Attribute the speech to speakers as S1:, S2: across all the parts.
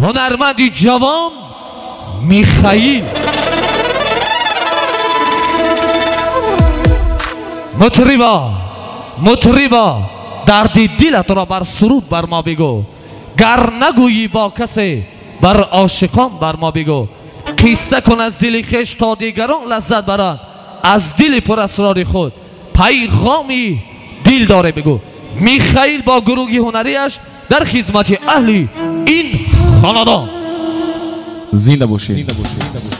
S1: هنرمندی جوان میخیل مطربا مطربا دردی دلت را بر سرود بر ما بگو. گر نگویی با کسی بر عاشقان بر ما بگو. قصه کن از دل خش تا دیگران لذت برند از دل پر اسرار خود پیغامی دل داره بگو. میخیل با گروه هنریش در خدمت اهلی این خاندان
S2: زنده باشید
S3: دیلا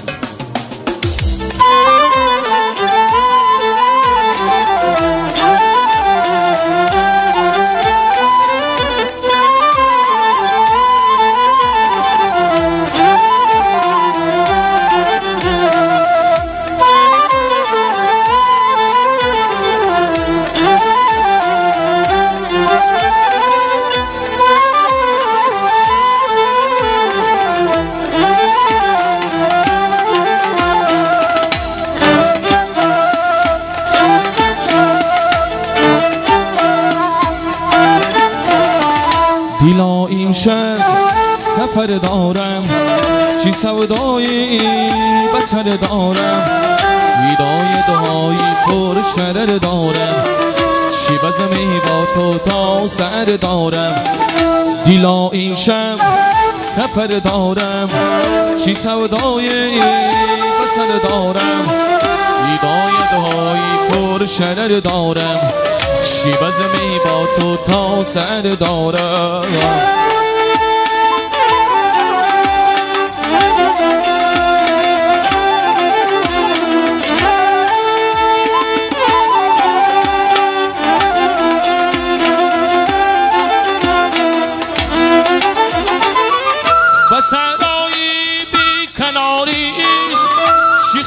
S3: سودای بسر دارم. ویدای دعایی پر شرر دارم. بزمی با تو تا سر دارم. دیلا امشب سفر دارم. چی سودای بسر دارم؟ ویدای دعایی پر شرر دارم. بزمی با تو تا سر دارم.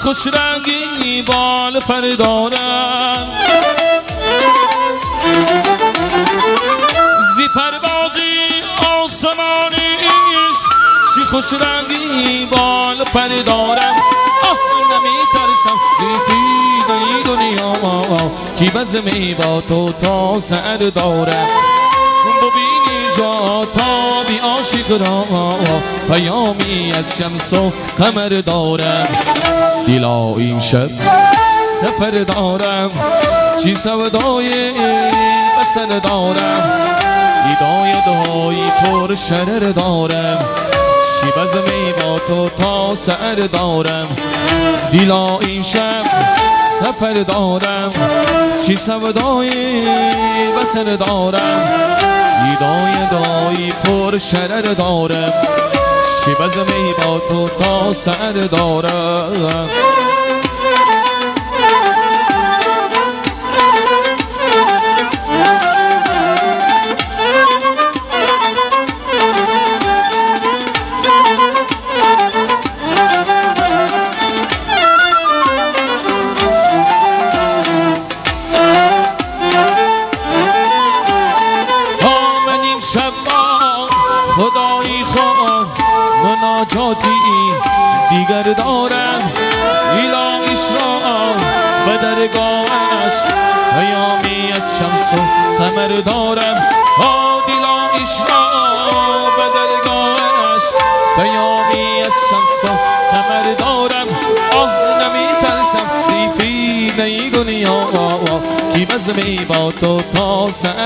S3: خوش رنگی بال پر دارم زی پروازی آسمانیش شی خوش رنگی بال پر دارم آه نمی ترسم زی فیدای دنیا کی بزمی با تو تا سر دارم. ببینی جا تا بی عاشق را پیامی از شمس و قمر دارم. دیلا این شب سفر دارم. چی سودای بسر دارم؟ ایدای دعایی پر شرر دارم. چی بزمی با تو تا سر دارم؟ دیلا این شب سفر دارم. چی سودای بسر دارم؟ ایدای دایی پر شرر دارم. چی بزمی با تو تا سر دارم.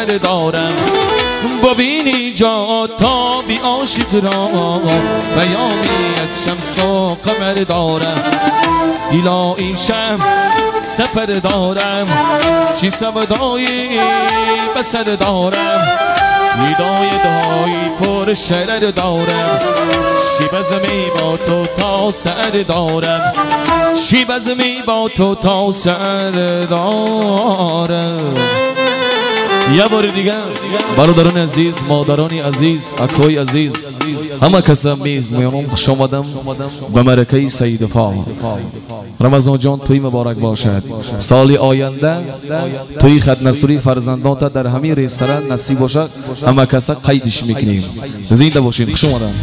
S3: سر دارم. ببینی جا تا بی عاشق را پیامی از شمس و قمر دارم. دیلا این شم سفر دارم. چی سودایی بسر دارم؟ ایدای دایی پر شرر دارم. چی بزمی با تو تا سر دارم؟ چی بزمی با تو تا سر دارم؟ یه بار دیگه برادران عزیز مادران عزیز اکوی عزیز همه کسا میز میانم خوش آمدم به مرکه سید فا رمضان جان توی مبارک باشد. سال آینده توی خد نصری فرزندان تا در همین رستوران نصیب باشد. همه کسا قیدش می‌کنیم. زنده باشین خوش آمدم.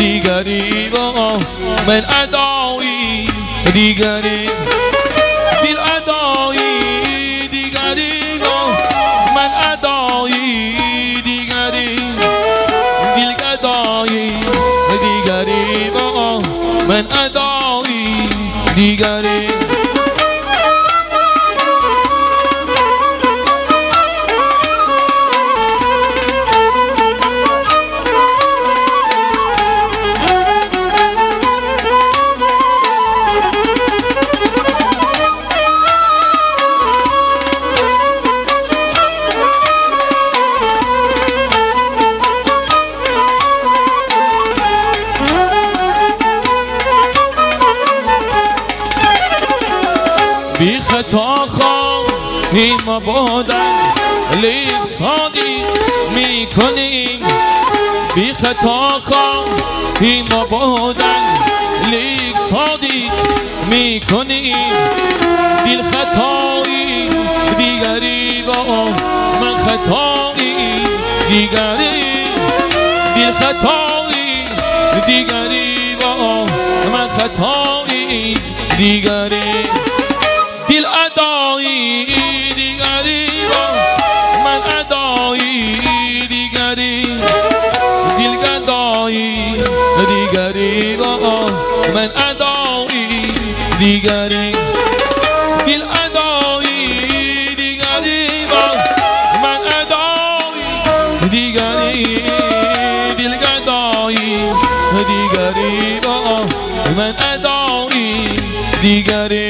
S2: دیگری و من ادایی دیگری دیل ادایی دیگری و من ادایی دیگری دیل
S3: گدایی دیگری و من ادایی دیگری. خواهیم بودن لیک صادی می کنیم بی خطا خواهیم بودن لیک صادی می کنیم دل خطایی دیگری با من خطایی دیگری. دل خطایی دیگری با من خطایی دیگری. دیگری دل ادایی دیگری با من ادایی. دیگری دل گدایی دیگری با من ادایی. دیگری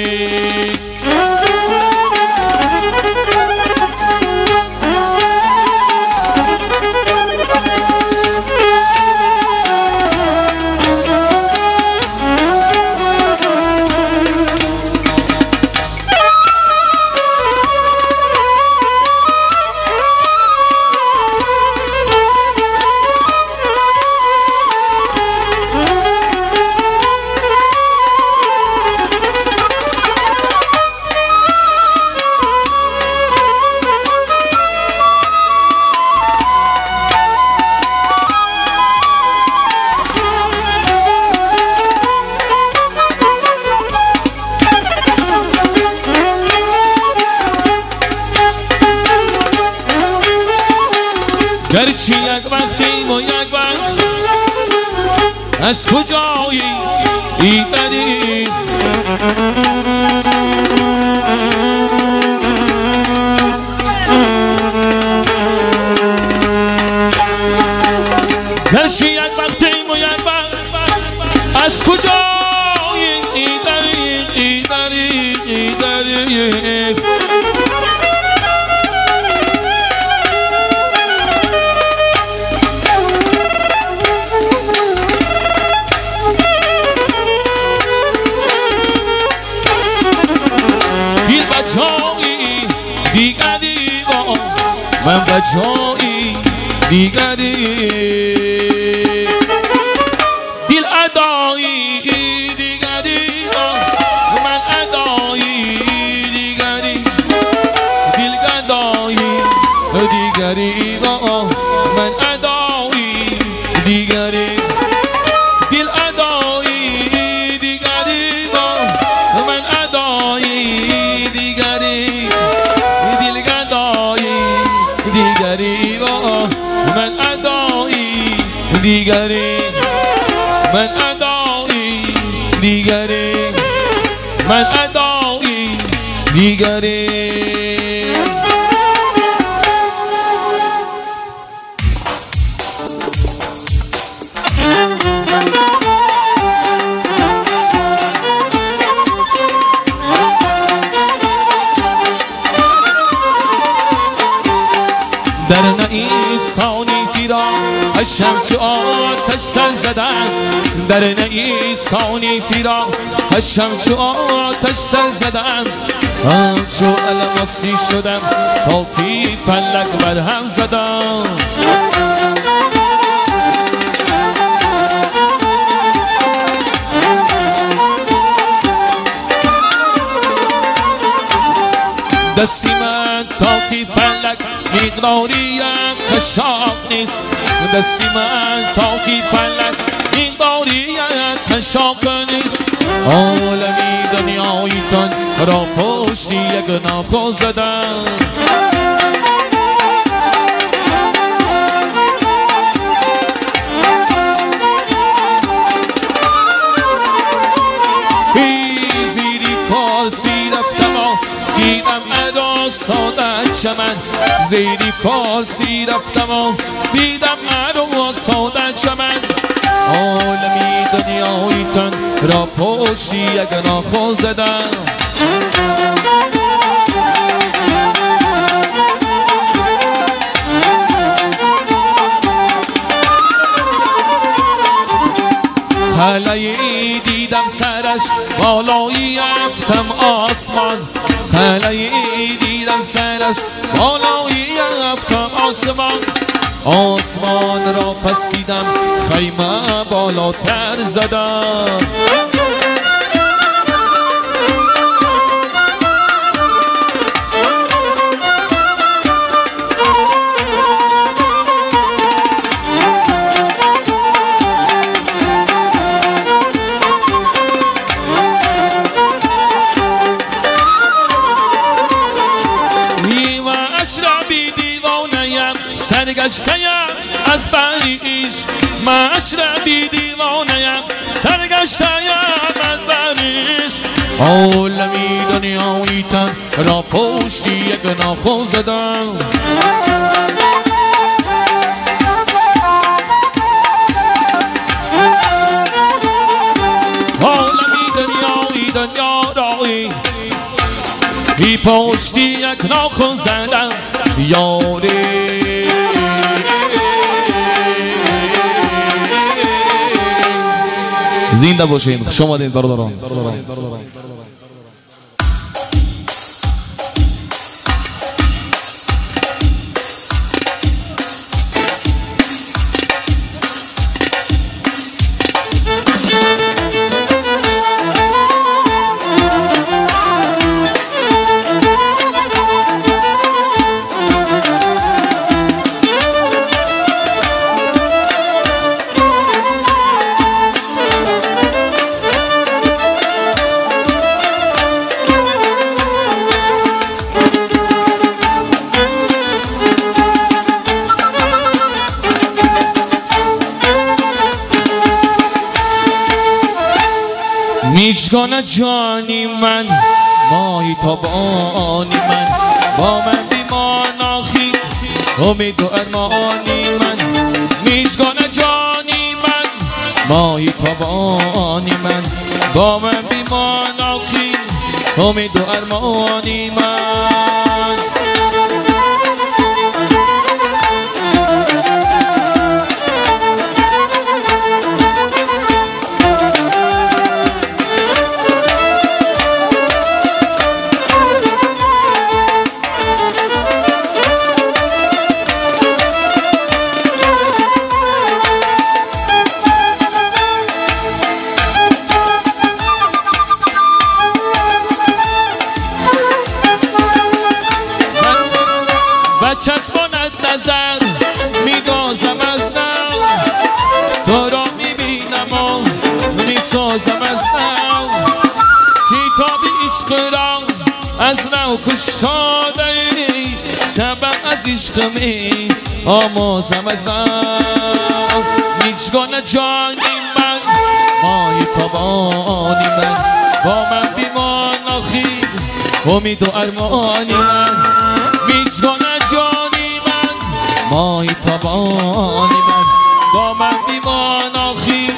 S3: من بجایی دیگری. من ادایی دیگری. در نئیستانی فیران از شمچه آتش سر زدن در نیستانی فیرا هشم تو آتش سر زدم همچو علماسی شدم تا کی فلک بر هم زدم. دستی من تا کی فلک میقداری کشاف نیست. دستی من تا کی فلک کشاف نیست. عالمی دنیایی تن را پشتی یک ناخو زدن. زیری پارسی رفتم و دیدم مرا ساده چمن. زیری پارسی رفتم و دیدم مرا ساده چمن. عالمی دنیای تن را پشتی یک ناخو زدم. خلایی دیدم سرش بالایی افتم آسمان. خلایی دیدم سرش بالایی افتم آسمان. آسمان را پس دیدم خیمه بالاتر زدم. سرگشتیم از بریش ما اشربی دیوانیم سرگشتیم از بریش. عالمی دنیایی تن را پشتی یک ناخو زدم عالمی دنیایی دنیایی بی پشتی یک ناخون زدم یاری
S2: زنده باشین خوش آمدین
S3: میچگانه جانی من؟ ماهی تابانی من. با من بیمان آخی امید و ارمانی من. میچگانه جانی من. ماهی تابانی من. با من بیمان آخی امید و ارمانی من. کشاده سبب از عشق می آموزم از نو میچگان جانی من مای تابانی من. با من بیمان آخی امید و ارمانی من. میچگان جانی من مای تابانی من. با من بیمان آخی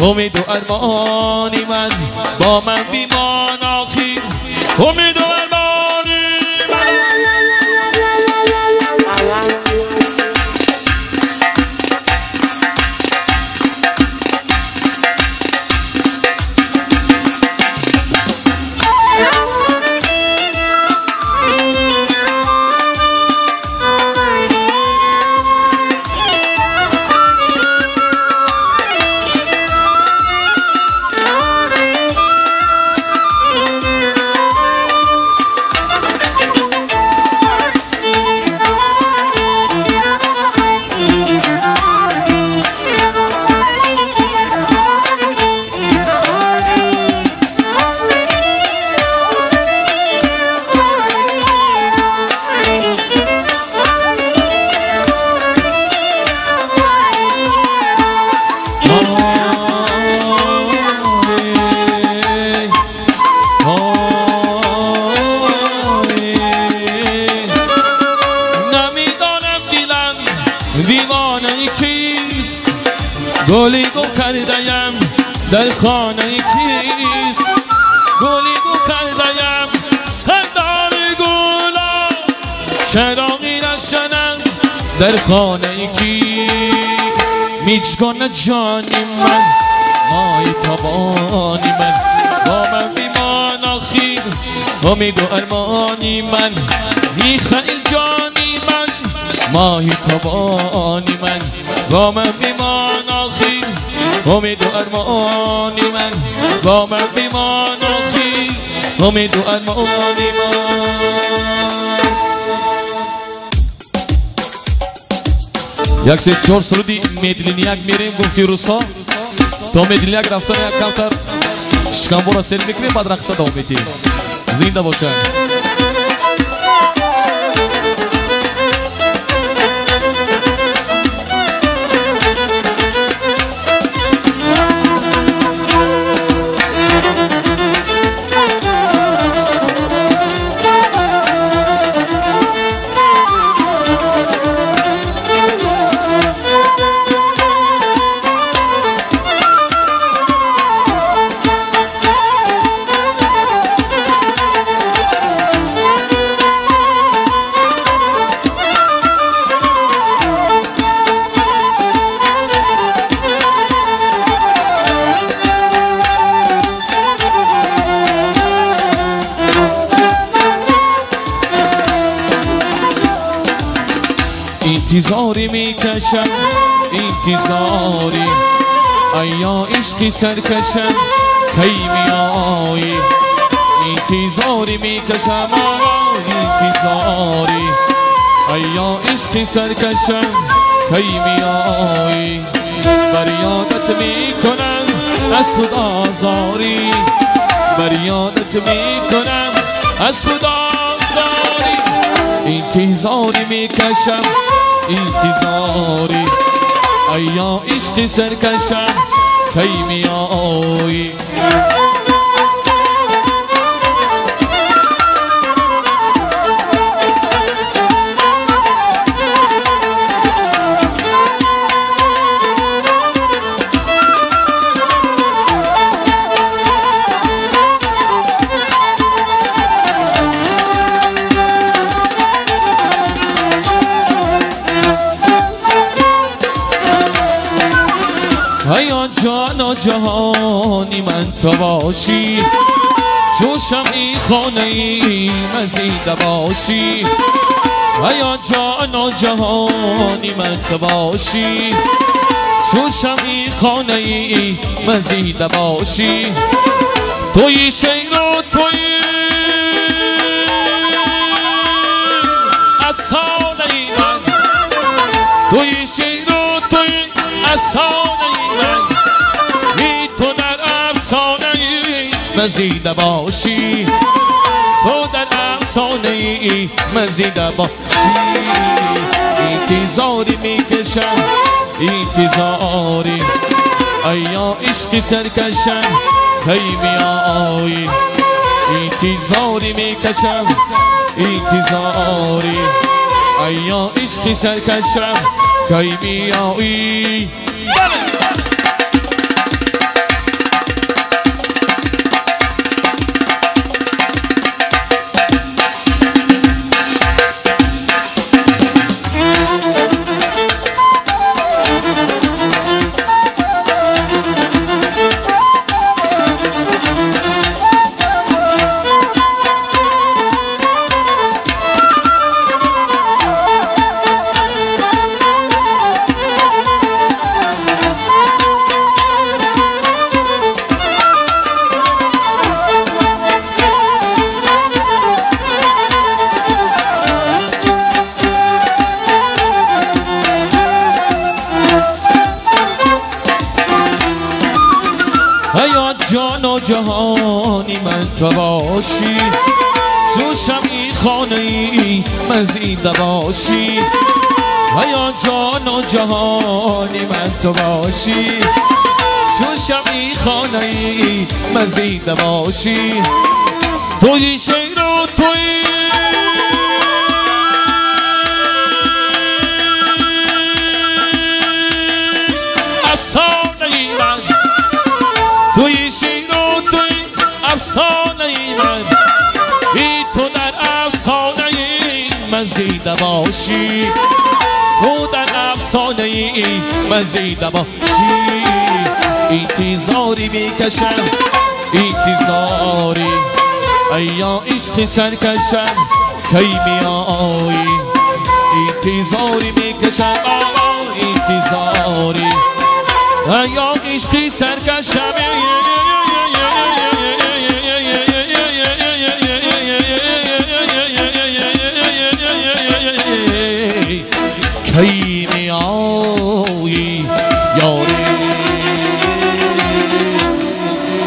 S3: امید و ارمانی من. با من بیمان آخی امید و яксе чор суруди медлинияк мерем гуфти рӯсҳо то медлинияк рафтан як камтар шикамбора сел мекунем баъд рақса давом медиҳем зинда бошад انتظاری می‌کشم انتظاری ایا عشقی سرکشم کی میایی انتظاری می‌کشم انتظاری ایا عشقی سرکشم کی میایی بریادت می‌کنم از خدا زاری بریادت می‌کنم از خدا زاری انتظاری می‌کشم انتظاری ایا عشق سرکشم کی میایی هیا و جهانی من تو باشی. جوشم ای خانه ای مزید باشی. هیا جان و جهانی من تو باشی. جوشم ای خانه ای مزید باشی. توی شیر و توی افسانه من توی شیر و توی افسانه من مزیده باشی تو در افسانه مزیده باشی انتظاری می‌کشم انتظاری ایا عشقی سرکشم کی میایی انتظاری می‌کشم انتظاری ایا عشقی سرکشم کی میایی جان و جهانی من تو باشی. جوشم ای خانه ای مزیده باشی. توی شیر و توی افسانه من. توی شیر و توی افسانه من. بی تو در افسانه مزیده باشی. تو در افسانه ای مزید باشی انتظاری می‌کشم انتظاری. ایا عشق سرکشم کی میایی انتظاری می‌کشم انتظاری. ایا عشق سرکشم؟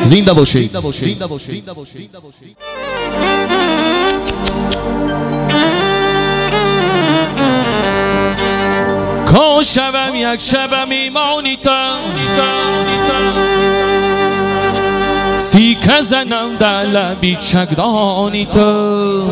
S2: زنده باشید
S3: کا شبم یک شبم ایمانی تا. سیکه زنم در لبی چکدانی تو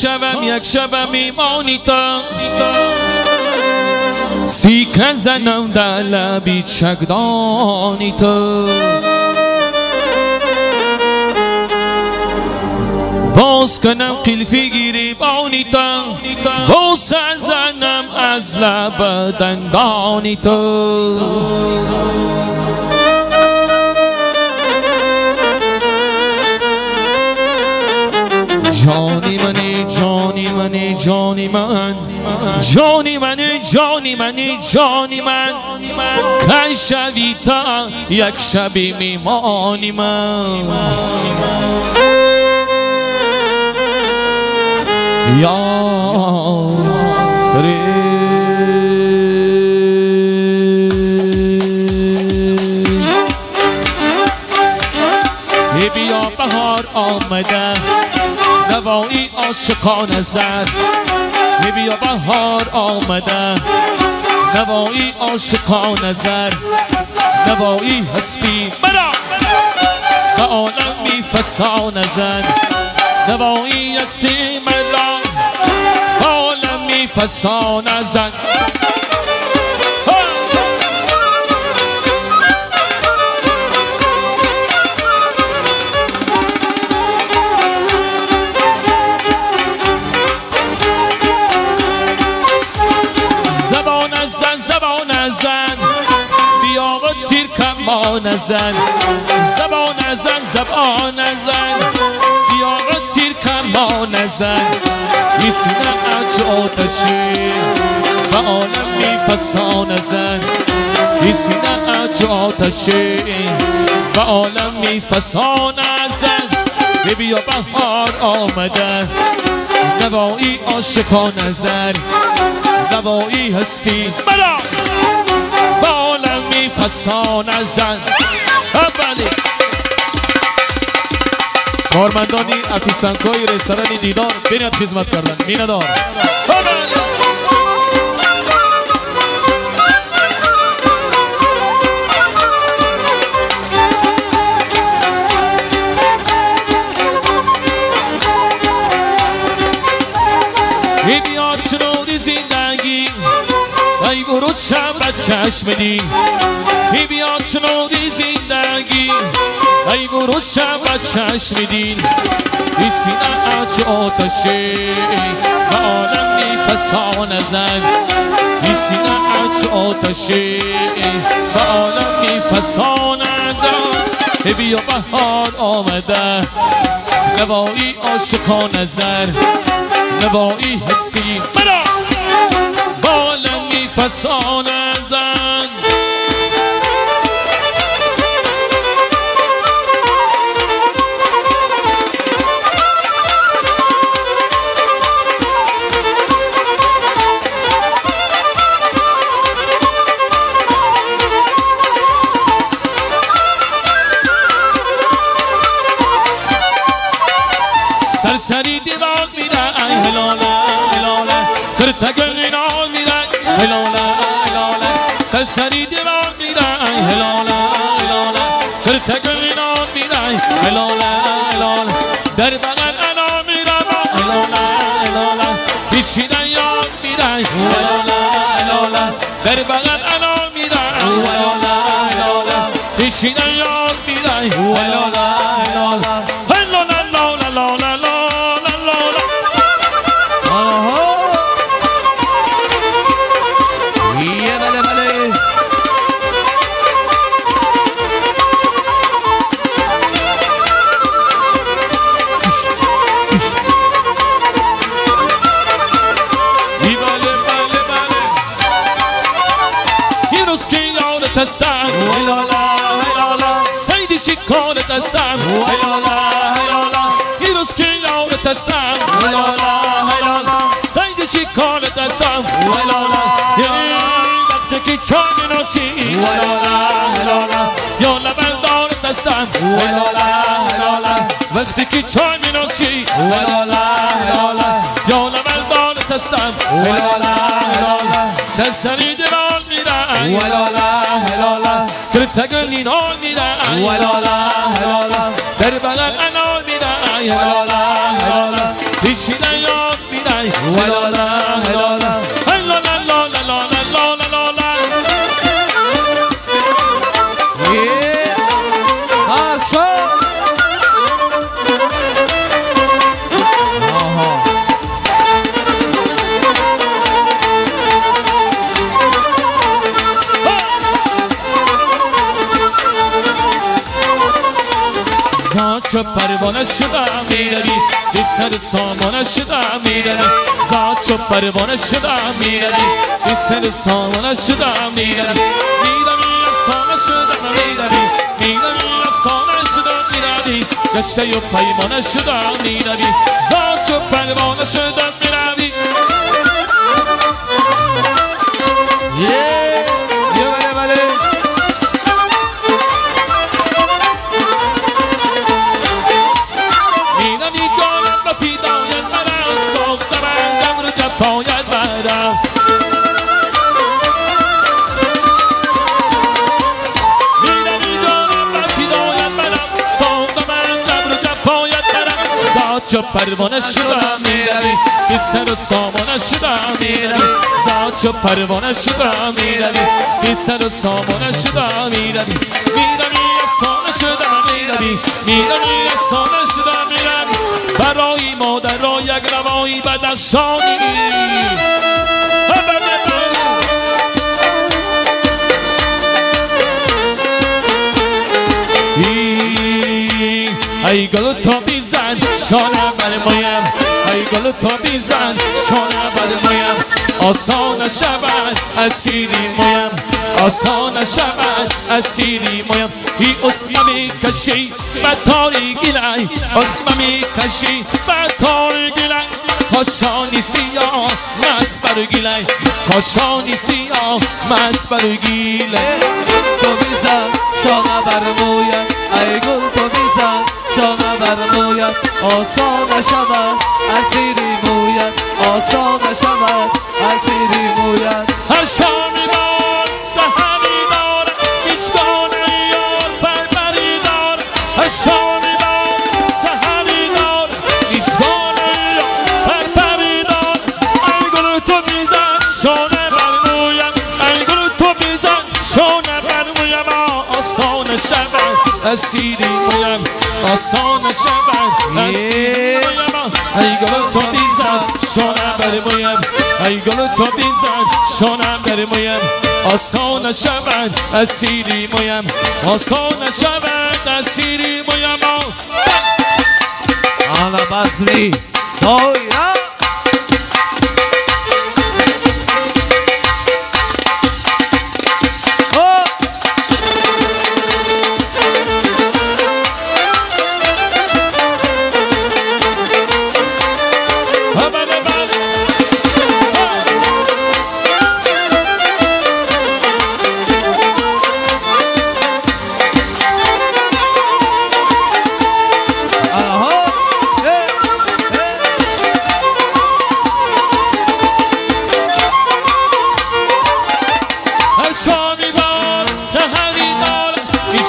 S3: شبم یک شبم ایمانی تا سیکه زنم در لبی چکدانی تو. باز کنم قلفی گیری بانی تا باز زنم از لب دندانی تو. جانی منی جانی منی جانی من. جانی منی جانی منی جانی من. کی شبی تا یک شبی میمانی من. یاری بیا بهار آمده. نوایی عاشقان زد بیا بهار آمده. نوایی عاشقان زد نوایی هستی. مرا به عالم می فسان زد نوایی هستی مرا. عالم می فسان زد کمان زن زبان زن زبان زن. بیا تیر کمان زن. می سینه اج آتشی و عالم می فسان زن. می سینه اج آتشی و عالم می فسان زن بیا بهار آمده. نوایی عاشقان زن. نوایی هستی. با عالمی پسان زن. اولی.
S2: کارمندانی افیسنکای رستوران دیدار بینید خدمت کردن. میندار
S3: ای بیاد شنودی زندگی. ای برو شب چشم دی ای بیاد شنودی زندگی. ای برو شب چشم دین. ای سینه اج آتشه و عالم نیفسان زن. ای سینه اج آتشه و عالم نیفسان زن. بیا بهار آمده. نوایی عاشقان زر. نوایی هستی. مرا بالمی فسان تقلني
S1: نعوذ لك هلولا هلولا
S3: سلسلي دماغ داي هلولا هلولا تقلني نعوذ داي هلولا
S1: هلولا دربغن
S3: أنا ميرا هلولا
S1: هلولا بشينا
S3: يوم داي هلولا هلولا دربغن
S1: أنا ميرا
S3: هلولا هلولا بشينا
S1: يوم
S3: داي هلولا هلولا شيء
S1: ولولا لولا
S3: يلا بلدون تستعم
S1: ولولا لولا
S3: وقتك كان من شيء
S1: ولولا لولا
S3: يلا بلدون تستعم
S1: ولولا لولا
S3: سسري دران میرن
S1: ولولا
S3: لولا ترتقل نینان میرن
S1: ولولا لولا
S3: در بلن أنا میرن
S1: ولولا لولا
S3: دیشیدن یاد میرن ولولا لولا
S1: Za parvona şıda
S3: mirani Disar somona şıda mirani Za parvona şıda mirani Disar somona şıda mirani Mirani yapsana şıda mirani Mirani yapsana şıda mirani Kaçta yok paymona şıda mirani Za parvona şıda mirani Yeah! زاچ و پروانه شدم می‌روی. به سر و سامانه شدم می‌روی. زاچ و پروانه شدم می‌روی. به سر و سامانه شدم می‌روی. می‌روی افسانه شدم می‌روی. می‌روی افسانه شدم می‌روی. برای مادر را یک روایی بدخشانی. ای گل تو بیزن شانه بر مایم. ای گل تو بیزن شانه بر مایم. آسان شبان اسیری مایم. آسان شبان اسیری مایم. ای اسممی کشی و تاریگی لای اسممی کشی و تاریگی لای خوشانی سیا مس بر گلای. خوشانی سیا مس بر گلای.
S1: تو بیزن شانه بر مایم. ای گل تو بیزن شانه بر مویت آسان شود اسیری مویت آسان شود اسیری مویت.
S3: هر شامی اسیری مویم آسان شود اسیری مویم ای گل تو بیزن. شانه بر مویم. ای گل تو بیزن. شانم در مویم. آسان شود اسیری مویم آسان شود اسیری مویم
S1: آلا بزمی تویا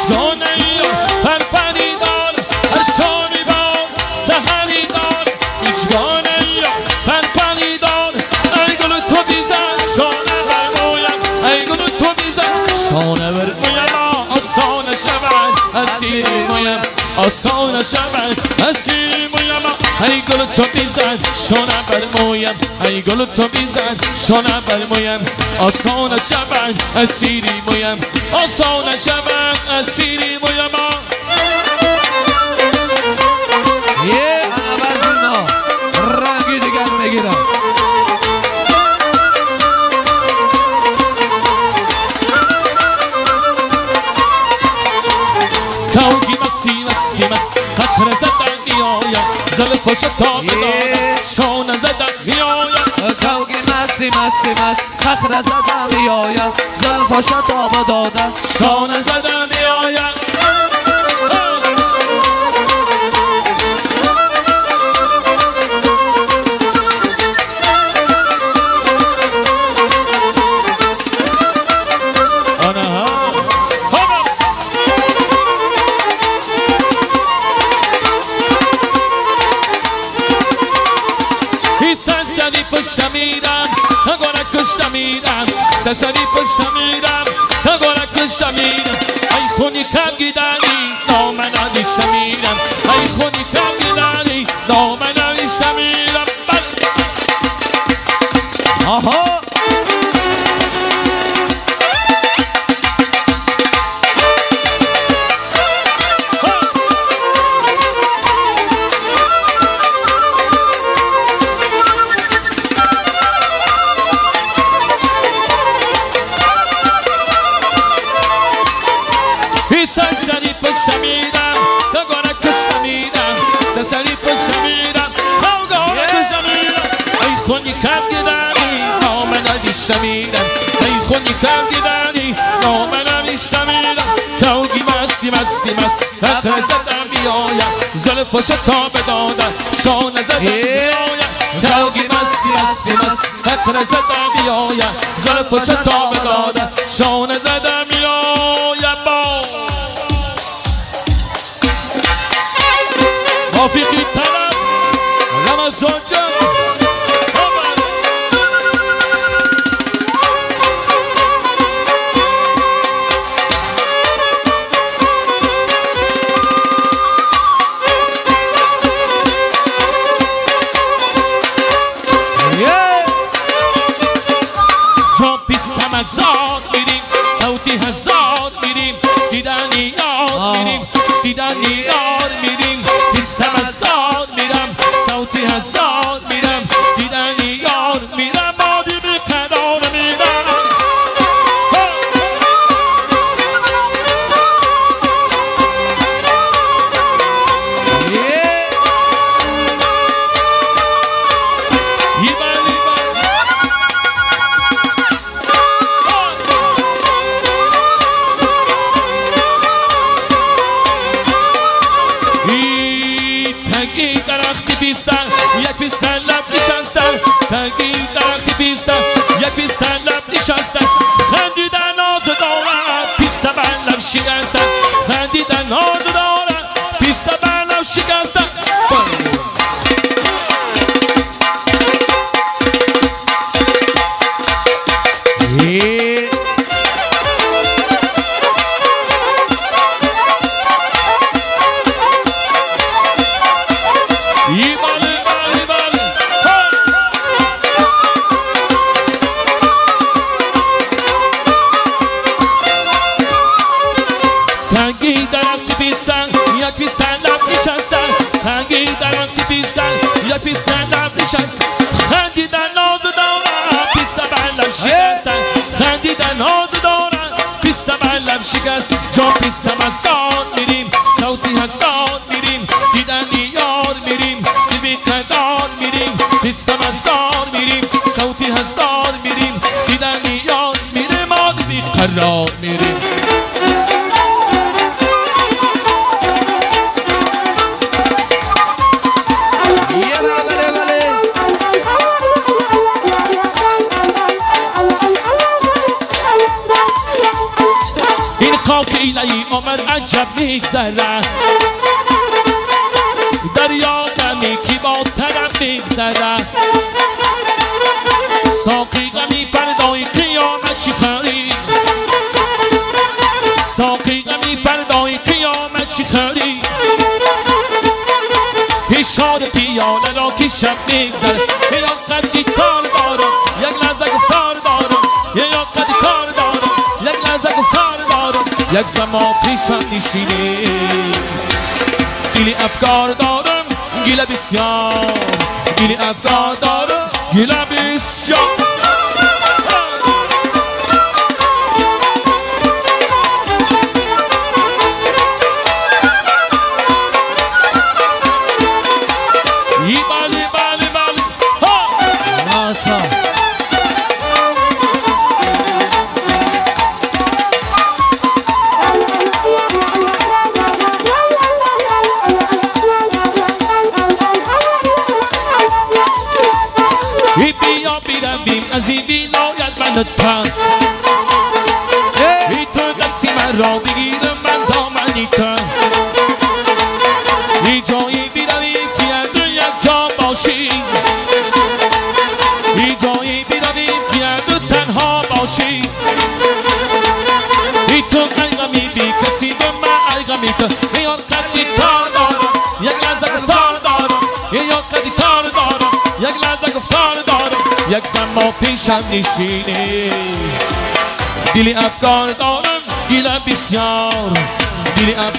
S1: دار
S3: آسان شود اسیر مویم. آسان ای گل تو بیزن شنا برمویم ای گل تو بیزن شنا برمویم آسان شبان اسیری مویم آسان شبان اسیری مویم
S1: یه عوض اینا رنگی دیگر می‌گیرم
S3: کوگی مستی مستی مست خطر زد خوش تاقه داد شون زدم میایم
S1: کوگی مسی مسی مست خخ زدم میایم زن خوش تاقه داد
S3: شون زدم میایم Gidang باشد تا به دادن شانه زده بیاید. روگی مستی مستی مست قطر زده بیاید. ظرف باشد تا به دادن. شانه زده بیاید با. موافقی Jack some
S1: more
S3: fish and machine. Dilly have called on him, he'll have his yard. Dilly have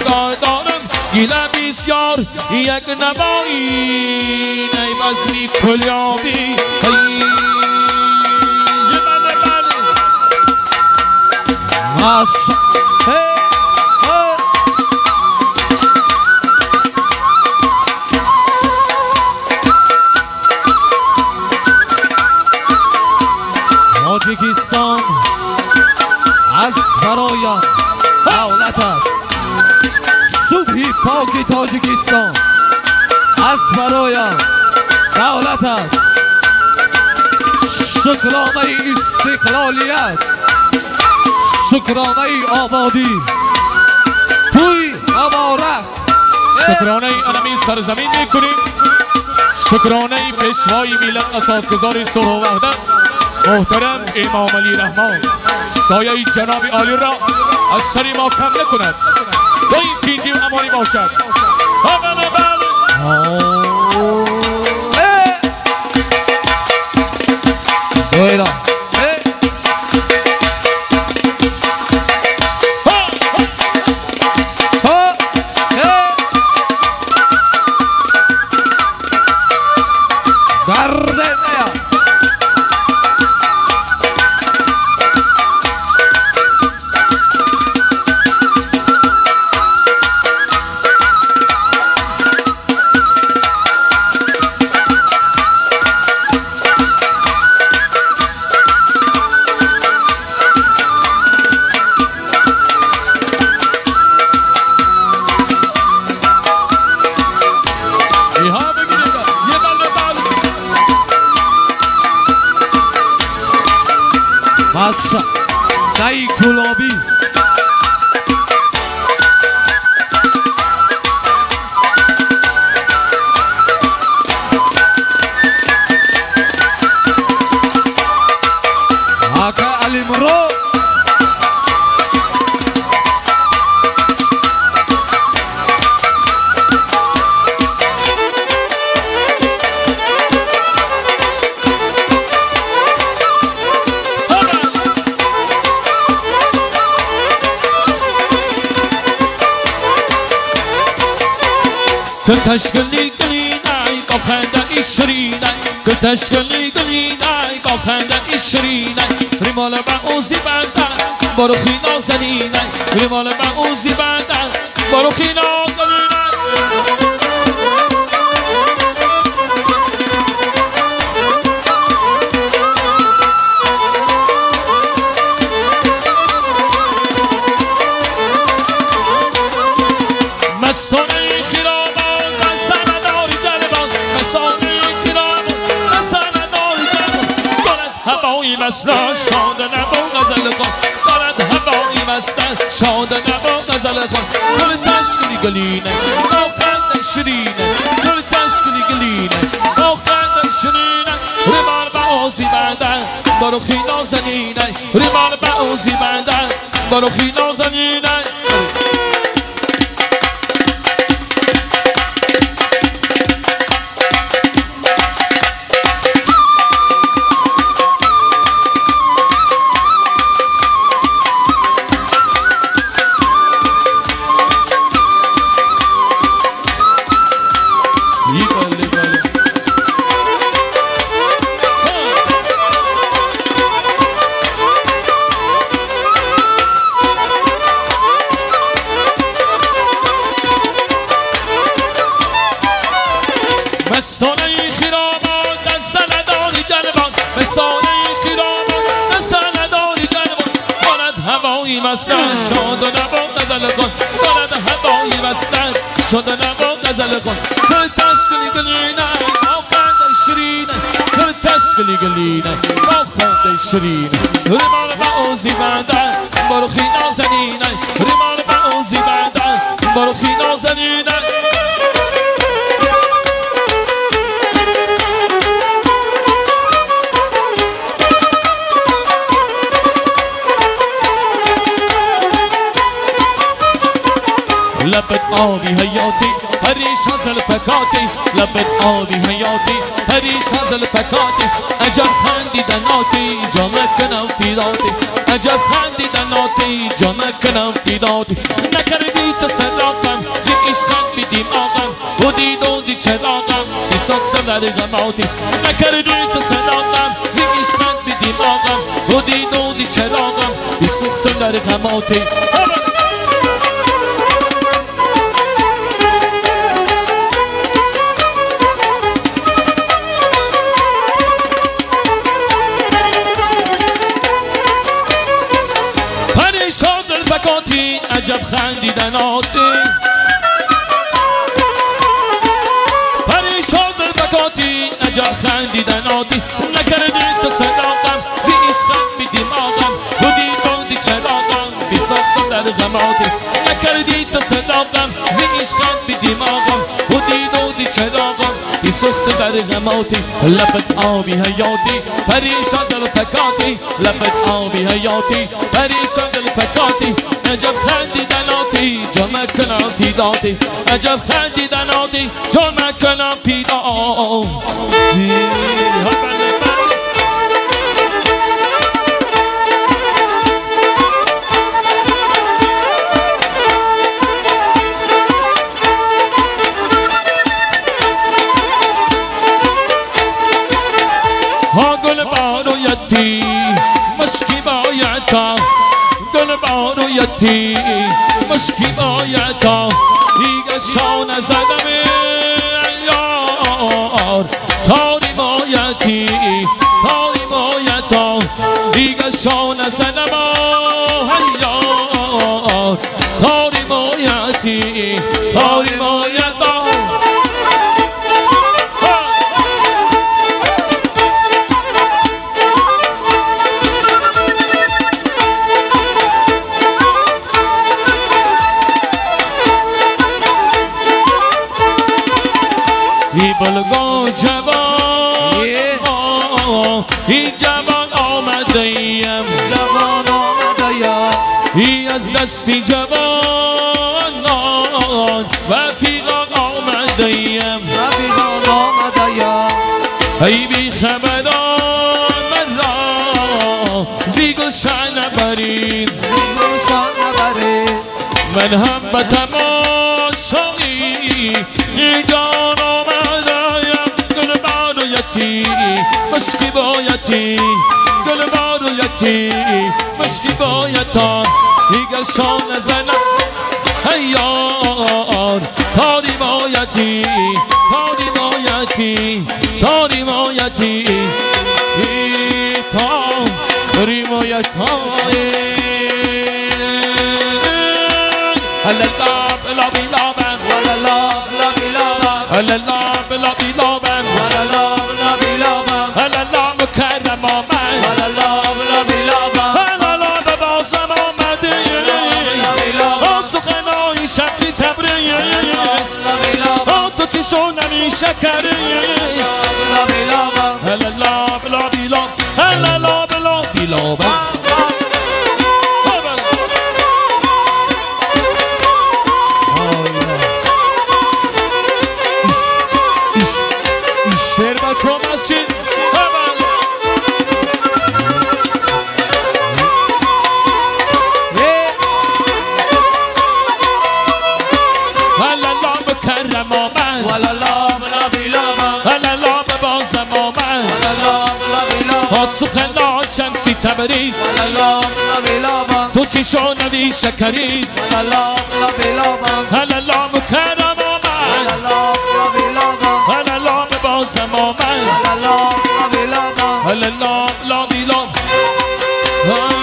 S3: پاکستان از
S1: برای دولت است. شکرانه استقلالیت. شکرانه آبادی. توی مبارک.
S2: شکرانه انمی سرزمین می‌کنیم. شکرانه پشوای میلن اصادگزار صلح و وحدت. محترم امام علی رحمان. سایه جناب عالی را از سری ما کم نکند. با این پینجی امانی باشد.
S3: Oh. Hey. Doira. نکن گل دست کنی گلینه. آخنده شرینه گل دست کنی گلینه. آخنده شرینه ریمار بازی بندن برو خینا زنینه ریمار بازی بندن برو خینا زنینه فداتی عجب خندی دناتی جا نکنم فداتی نکردی تصداقم زی عشق بیدیم آقم و دیدون دی چلاقم دی سکتم در غماتی نکردی تصداقم زی عشق بیدیم آقم و دیدون دی چلاقم دی سکتم در غماتی عجب خندیدن عاده پریشان زربکاتی عجب خندیدن عاده غم عاطف نکردی تو صداقم ز به دماغم و دینو دی چراغم ای سخت در غم لبت آبی حیاتی پریشان دل فکاتی لبت آبی حیاتی پریشان دل فکاتی عجب خندی آتی جا مکنم فیداتی عجب خندیدن آتی جا مکنم فیداتی must keep all your شان زنم Caramba! شکریز. تو چی شونوی شکریز؟ هلا لام
S1: کرم
S3: آمد. هلا لام بازم آمد. هلا لام لام لام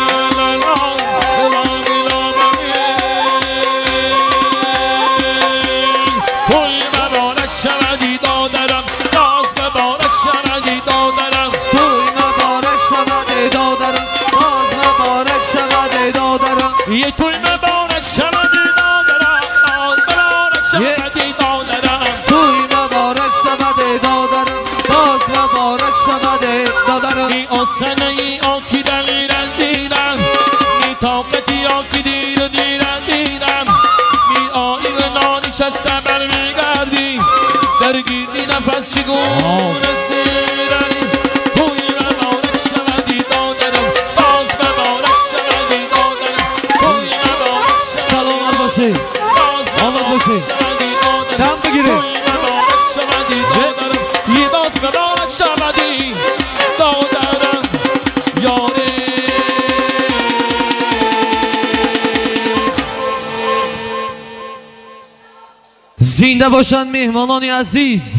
S1: زنده باشند مهمانان عزیز.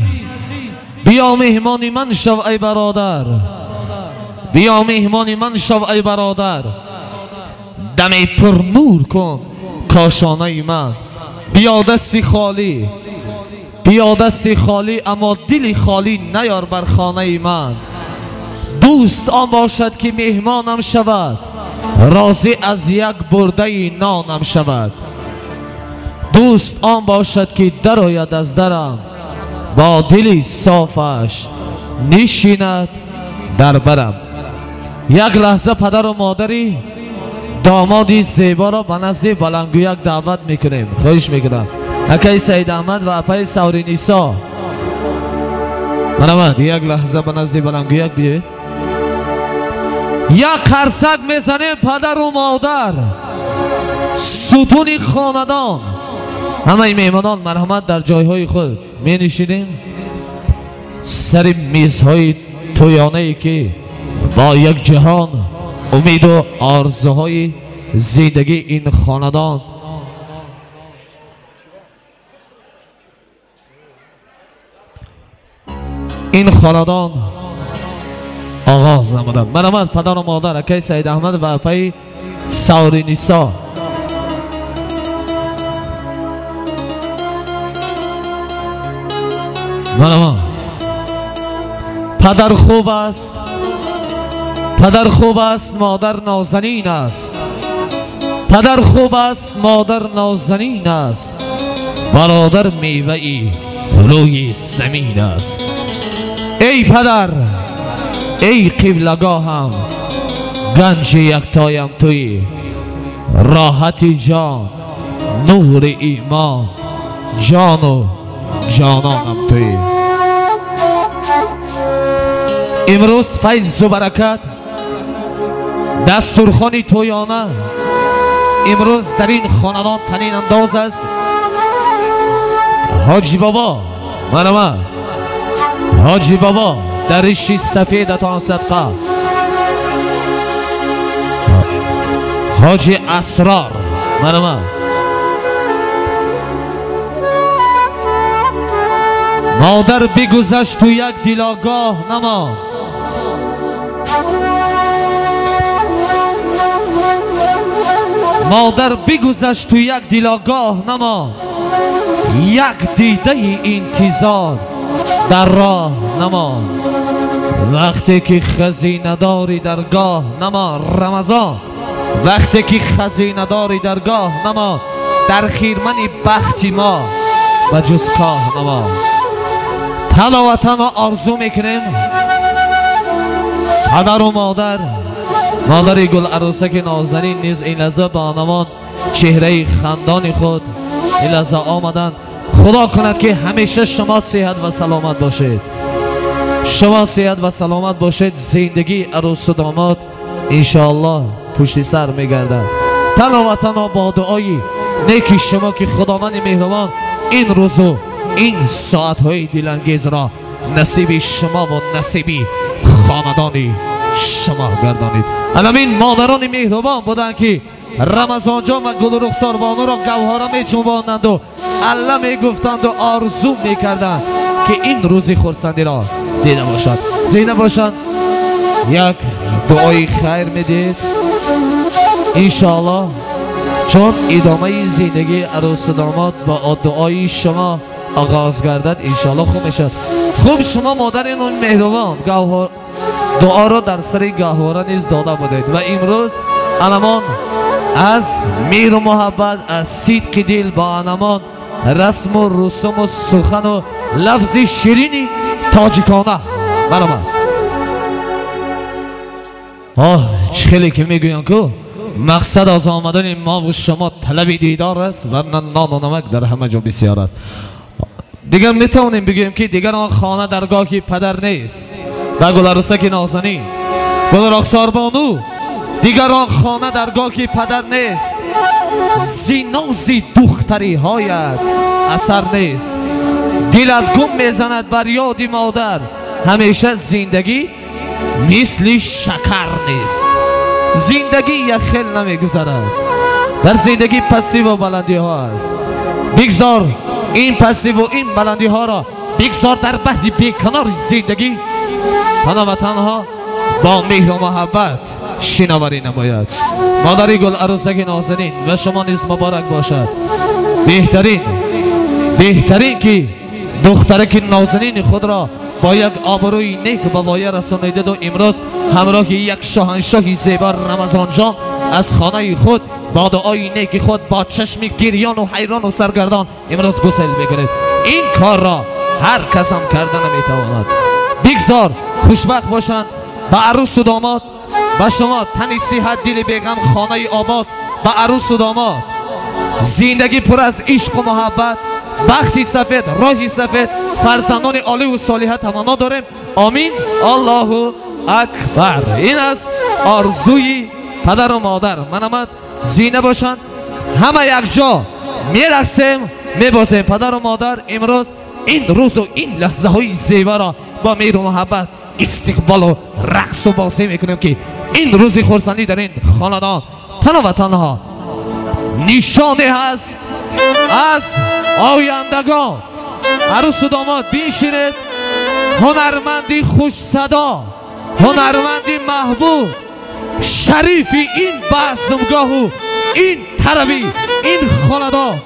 S1: بیا مهمانی من شو ای برادر. بیا مهمانی من شو ای برادر. دم پر نور کن کاشانه من. بیا دستی خالی. بیا دستی خالی اما دلی خالی نیار بر خانه من. دوست آن باشد که مهمانم شود. راضی از یک برده نانم شود. دوست آن باشد که درآید از درم. با دلی صافش نشیند در برم. یک لحظه پدر و مادری دامادی زیبا را به نزد بلنگویک دعوت می‌کنیم. خواهش می‌کنم. اکای سید احمد و اپای سوری نیسا. من یک لحظه به نزد بلنگویک بیاید یک قرصک می‌زنیم پدر و مادر. ستون خاندان. همه میهمانان مرحمت در جایهای خود می نشینیم سر میزهای تویانه ای که با یک جهان امید و آرزوهای زندگی این خاندان. این خاندان آغاز نمودند مرحمت پدر و مادر اکای سید احمد و اپای سوری نیسا مرحبا پدر خوب است. پدر خوب است مادر نازنین است. پدر خوب است مادر نازنین است. برادر میوه ای روی زمین است. ای پدر ای قبلگاهم گنج یکتایم توی راحت جان نور ایمان جان و جانانم توی. امروز فیض و برکت. دستورخانی تویانه. امروز در این خاندان تنین انداز است. حاجی بابا منم حاجی بابا در ریشی سفیدتان صدقه. حاجی اسرار منم مادر بگذشت تو یک دیلاگاه نما مادر بگذشت تو یک دیلاگاه نما یک دیده انتظار در راه نما وقتی که خزینه داری درگاه نما رمضان. وقتی که خزینه داری درگاه نما در خیرمن بختی ما. و جز کاه نما تن و وطن را آرزو می‌کنیم. پدر و مادر مادر گل عروسک نازنین نیز این لحظه به آنمان چهره خندان خود این لحظه آمدن. خدا کند که همیشه شما صحت و سلامت باشید. شما صحت و سلامت باشید. زندگی عروس و داماد انشاءالله پشت سر میگردد. تن و وطن با دعای نیکی شما که خداوند مهربان این روزو این ساعت های دلانگیز را نصیب شما و نصیبی خاندانی شما گردانید. علمین مادران مهربان بودند که رمضان جان و گل رخسار بانو را گوهره می چوباندند و الله می گفتند و آرزو می کردند که این روزی خورسندی را دیده باشد. زینه باشد یک دعای خیر می‌دید. انشاءالله چون ادامه زندگی عروس داماد با دعای شما آغاز گردد انشاءالله خوب می‌شد. خوب شما مادر این مهربان گوهر دعا را در سر گهواره نیز داده بودید. و امروز انمان از میر و محبت از صدق دل با انمان رسم و رسوم و سخن و لفظ شیرینی تاجیکانه. برآمد آه خیلی که می‌گویم که مقصد از آمدن ما و شما طلب دیدار است و نان و نمک در همه جا بسیار است. دیگر می‌تونیم بگویم که دیگر آن خانه درگاهی پدر نیست. و گلرسک نازنین گل رخسار بانو. دیگر آن خانه درگاهی پدر نیست. زینازی دختری هایت اثر نیست. دلت گم می‌زند بر یادی مادر. همیشه زندگی مثل شکر نیست. زندگی یک خیل نمیگذرد. در زندگی پسی و بلندی ها است. بگذار این پسی و این بلندی ها را بگذار در بحری بیکنار زندگی. تنها و تنها با مهر و محبت شناوری نماید. مادری گل عروسک نازنین و شما نیز مبارک باشد. بهترین بهترین که دخترک نازنین خود را با یک آبروی نیک با وایه رسانیده و امروز همراه یک شاهنشاهی زیبا رمضان جان از خانه خود با دعای نیک خود با چشم گریان و حیران و سرگردان امروز گسل می‌کنید. این کار را هر کس هم کرده نمی‌تواند. بگذار خوشبخت باشند با عروس و داماد با شما تنی صحت دل بیغم خانه آباد. با عروس و داماد. زندگی پر از عشق و محبت. بختی سفید راهی سفید. فرزندان عالی و صالحه تمنا داریم. آمین. الله اکبر. این است آرزوی پدر و مادر. من آمد زینه باشند همه یک جا میرقصیم میبازیم. پدر و مادر امروز این روز و این لحظه های زیبا را با میر و محبت استقبال و رقص و بازی می‌کنیم که این روزی خورسندی در این خاندان تنها و تنها نشانه هست. از آیندگان عروس و داماد بینشینید هنرمندی خوش صدا هنرمندی محبوب. شریفی این بزمگاه و این طربی این خاندا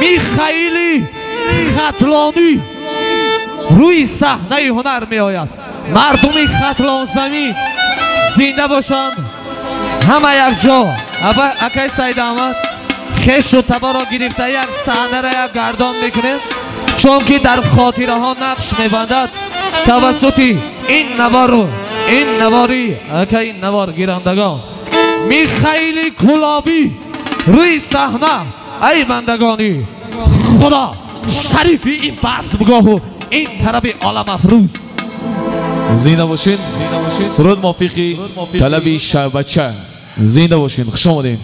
S1: میخیلی خطلانی روی صحنه هنر می آید. مردمی خطلان زمین زنده باشند. همه یک جا. اکای سید احمد. خش و تبا را گرفته یک صحنه را یک گردان می‌کنه. چون که در خاطره ها نقش میبندد توسط این نوار این نواری اکای این نوار گیرندگان میخیلی کلابی روی صحنه ای بندگانی خدا شریفی این بگاه و این طرب عالم افروز.
S2: زینده باشین. سرود موفیقی طلبی شبچه زینده باشین. خوش آمدین.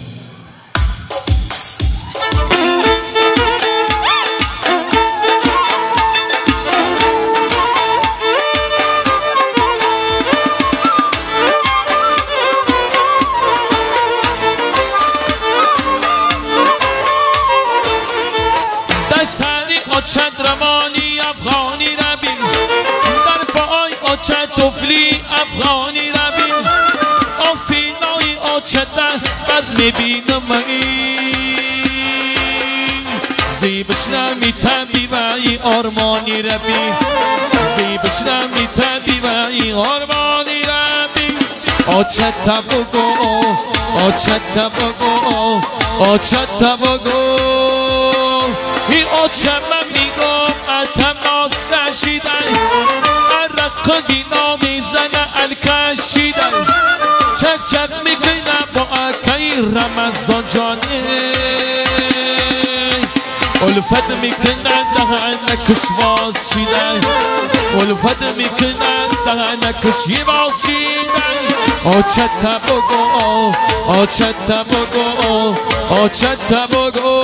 S3: این زیبش نمی طبیبای آرمانی رویم زیبش نمی طبیبای آرمانی رویم آچده بگو آچده بگو آچده بگو این آچه من میگم اتم ناس کشیدن عرق دینا می‌زنه الکشیدن. چک چک می‌کنه. رمضان جانه الفت می‌کنن دهنکش باز شیدن الفت می‌کنن دهنکش باز شیدن آچت بگو آچت بگو آچت بگو.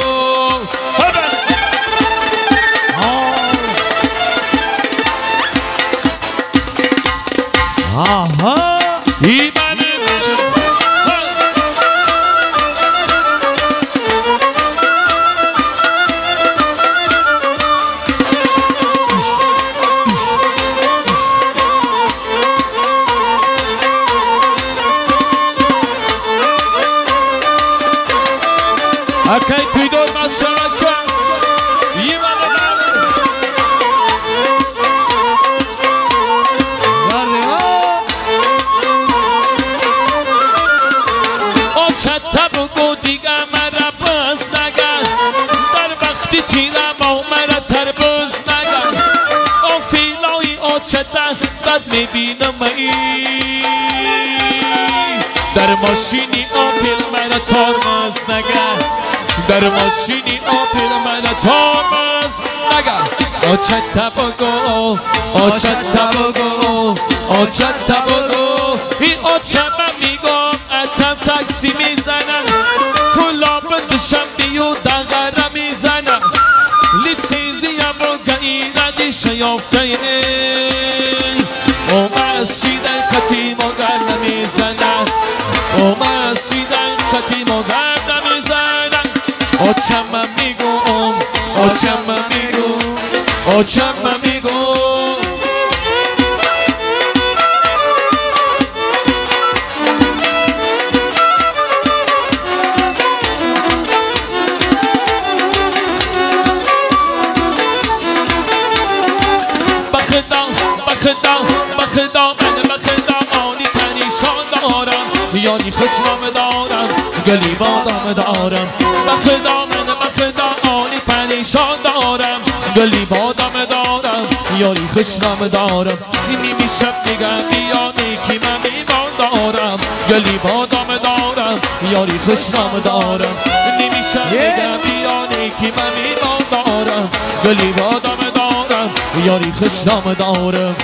S3: آچده بد می‌بینم ای. در ماشینی آپیل مرا ترمز نگر در ماشینی آپیل مرا ترمز نگر آچده بگو آچده بگو آچده بگو این آچه من میگم اتم تاکسی می‌زنم. کلا بدشم بیو دغره می‌زنم. لیتیزی هم رو گئی ندیشه یافته. او مسجدن خطی مگر نمی‌زنن. او مسجدن خطی مگر نمی‌زنن. آچه من میگم آچه من میگم آچه من دارم یعنی خوشنام دارم گلی بادام دارم. بخدا من بخدا آنی پریشان دارم. گلی بادام دارم یاری خوشنام دارم. نمیشم میگم بیا نیکی من ایمان دارم. گلی بادام دارم یاری خوشنام دارم. نمیشم میگم بیا نیکی من ایمان دارم. گلی بادام دارم یاری خوشنام دارم.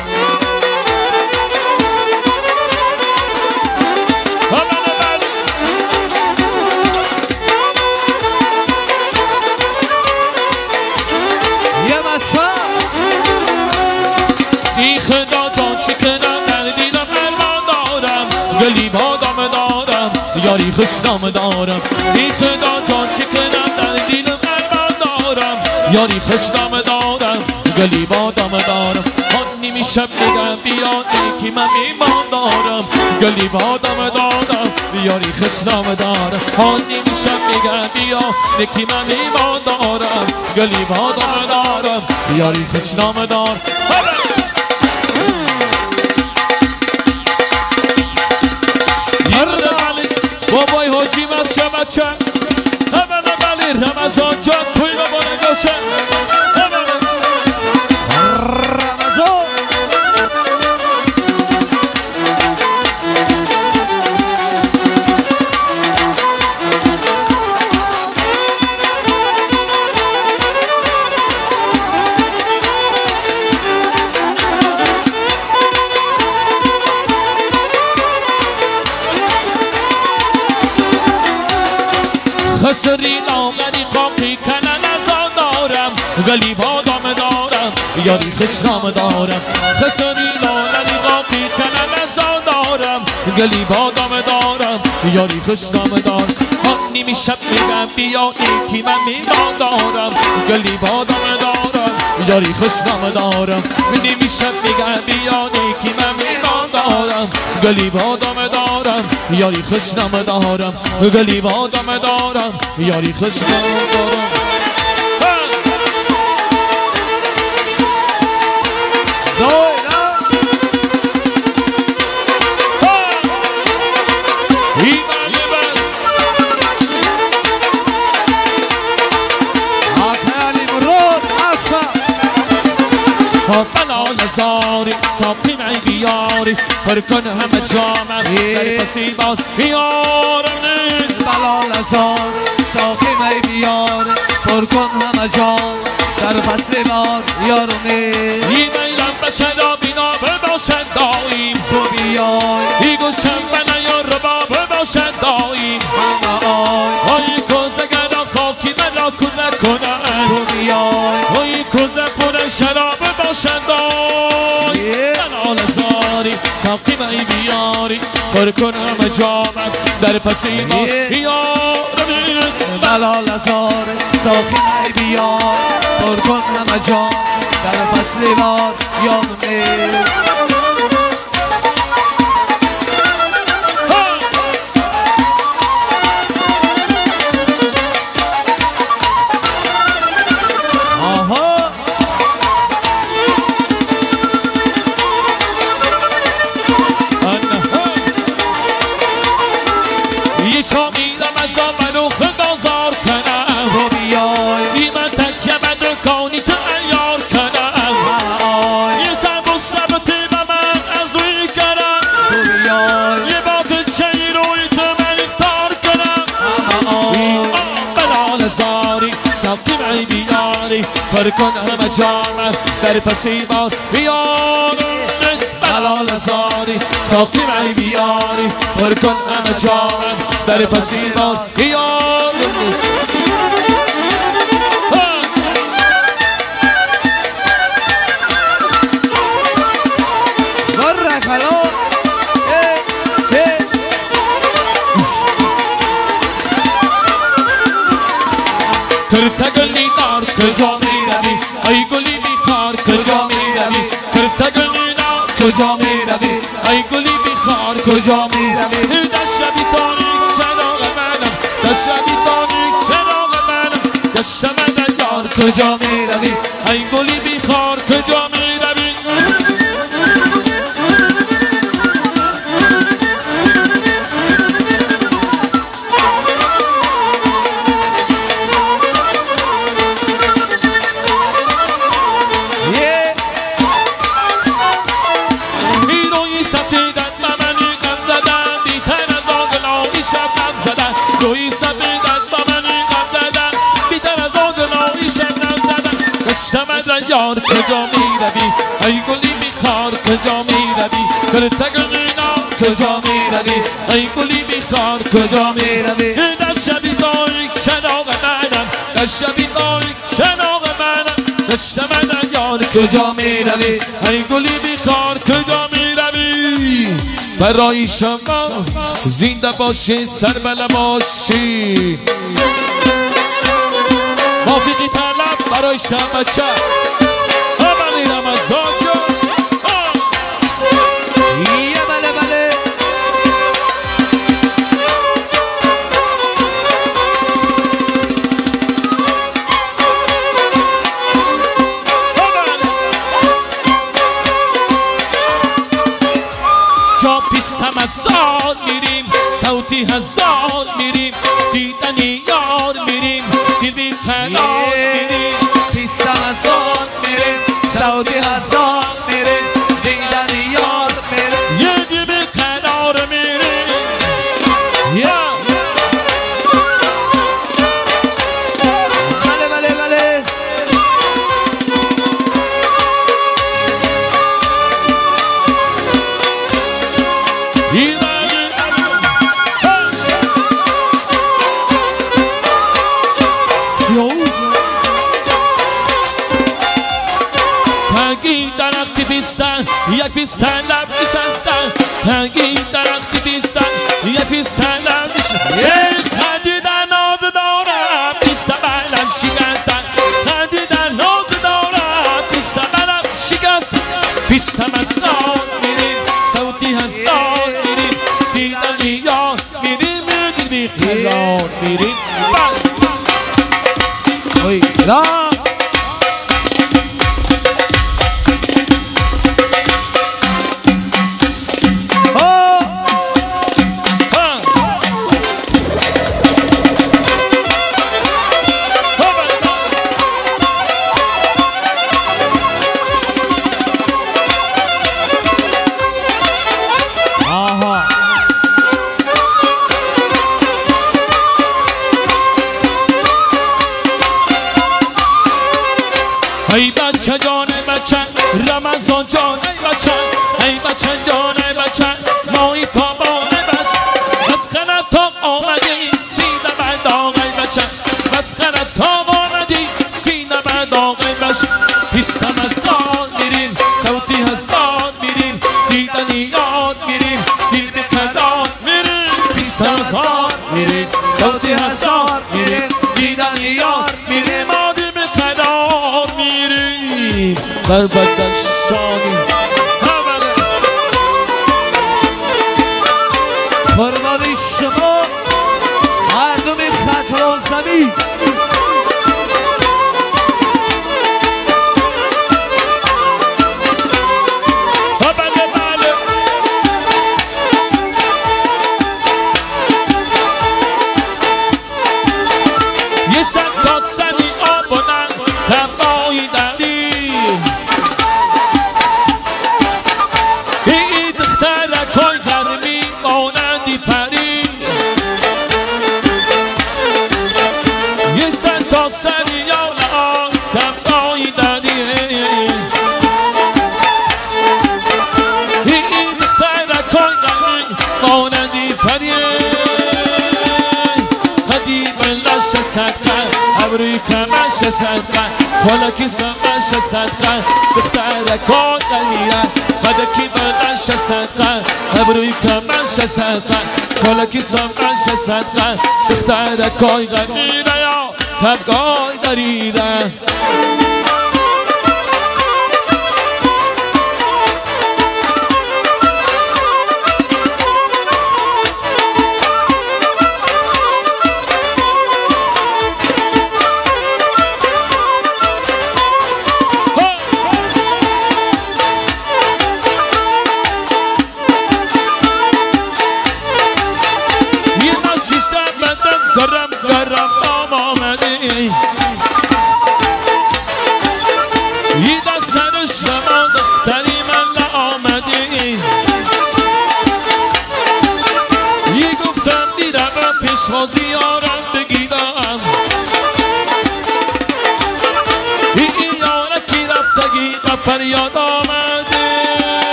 S3: یاری خوشنام دارم. ای خدا جان چی کنم؟ در دیدم ارمان دارم. یاری خوشنام دارم. گلی بادام دارم. آن شب میگم بیا نیکی من ایمان دارم. گلی بادام دارم. یاری خوشنام دارم. آن شب میگم بیا نیکی من ایمان دارم. گلی بادام دارم. یاری خوشنام دارم. بابای حاجی از شبچه همه بلی رمضان جان توی رو بانگاشه گلی بادام دارم. یاری خشنام دارم. خسری لاغری قاقی کنن ازا دارم. گلی بادام دارم. یاری خشنام دارم. نیمی شب میگم بیا نیکی من میمان دارم. گلی بادام دارم. یاری خشنام دارم. نیمی شب میگم بیا نیکی من میمان دارم. گلی بادام دارم. یاری خوشنام دارم. گلی بادام دارم. یاری خوشنام دارم. نزاری ساقی من بیاری پر کن همه جامم در پسی باز یارم نیست
S1: بلال ازار ساقی می بیار پر کن همه جان در فصل بار یارونه
S3: ایمیلم به شرابینا بباشد داییم.
S1: تو بیای.
S3: ای گوشم به نیار ربا بباشد داییم.
S1: همه آی.
S3: های کوزه خاکی من را کوزه کنن
S1: تو بیای.
S3: های کوزه پر شراب باشد دای
S1: یه.
S3: من آل زاری ساقی می بیاری پر کنم جامم در پسی ما
S1: یه.
S3: یارم
S1: بلال ازار ساقی می بیار. پر کن همه جان در فصل بار یارونه
S3: کن همه جامع در پسی بار بیارم بلال زاری سبتی معی بیاری. پر کن همه جامع در پسی بار بیارم
S1: برک
S3: ای گلی بیخار کجا می روی کرتا گلی دار
S1: کجا می
S3: ای گلی بیخار
S1: کجا می روی
S3: دست شبی تاریک چراغ منم دست شبی تاریک چراغ منم گشت من یار
S1: کجا می
S3: ای گلی یار کجا می روی ای گلی بیکار کجا می روی کرتگ مینا کجا می روی ای گلی بیکار کجا می
S1: می روی
S3: در شبی تاریک چراغ منم در شبی تاریک چراغ منم گشتم از یار
S1: کجا می روی
S3: ای گلی بیکار کجا می روی برای شما زنده باشی سر بلا باشی. طلب برای شما چه همانی رمضان جان
S1: life
S3: time. بچه جان ای بچه مایی تابان بچه. بس خنت تا آمدی سینه بنداغ ای بچه. بس تا آمدی سینه بنداغ ای بچه. پیستم از سال میریم صوتی هزار میریم دیدن یاد میریم دل به کنار میریم. پیستم از سال میریم صوتی هزار میریم دیدن یاد میریم. به کنار میریم. بر صدقه. حالا کی سمش صدقه. دختر کان دنیره بعد کی بدنش صدقه. ابروی کمش صدقه. حالا کی سمش صدقه. دختر کودنیه یا. کبگای دریده.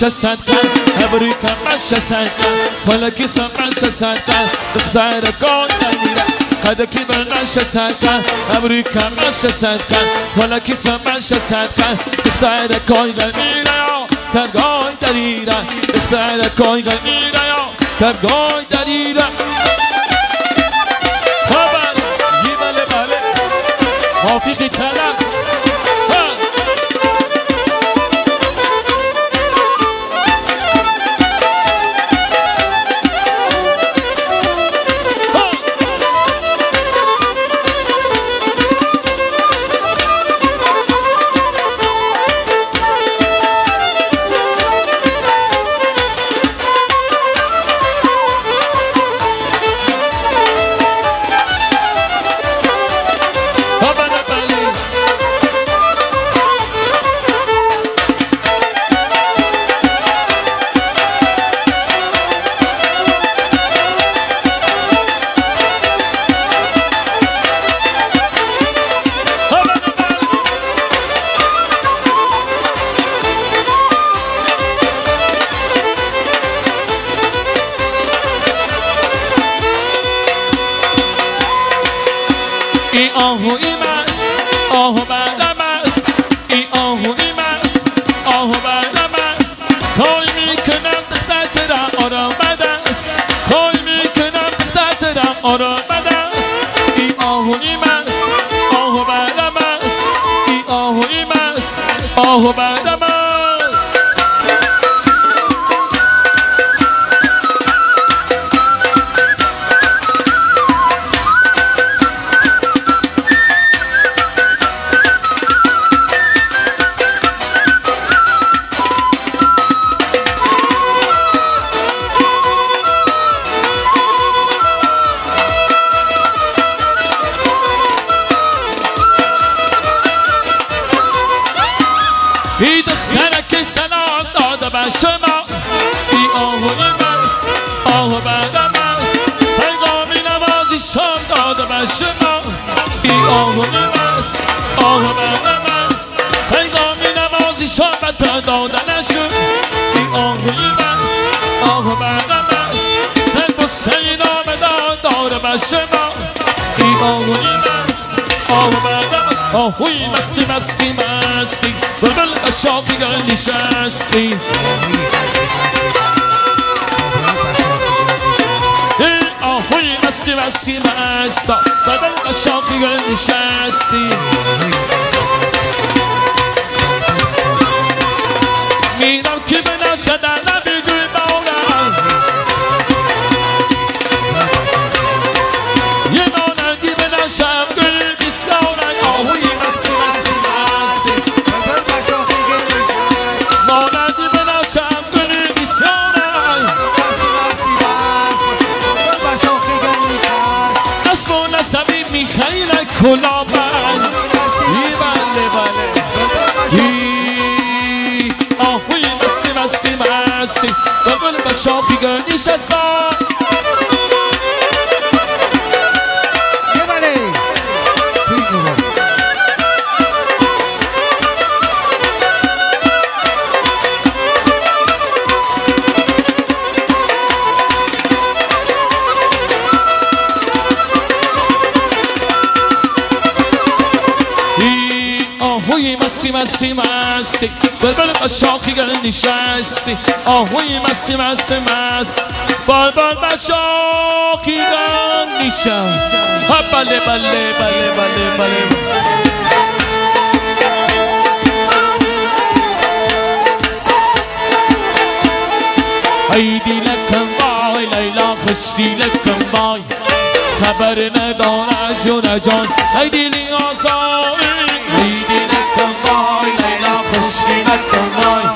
S3: شسدقة أمريكا قش سدقة فلكي سقش سدقة تختار كون أميرة قدك من قش سدقة أمريكا قش سدقة فلكي سقش سدقة تختار كون أميرة دختر دريرة تختار كون أميرة ترقون دريرة باله، تن مستی مستی مستی. بلبل به شاخی گل نشستی. آهوی مستی مستی مست بال بال مشاقیدان میشم ها بله بله بله بله بله. ایدی لکم بای لیلا خشتی لکم بای خبر ندان از جون جان. عیدی لی آزامی ایدی لکم بای لیلا خشتی لکم بای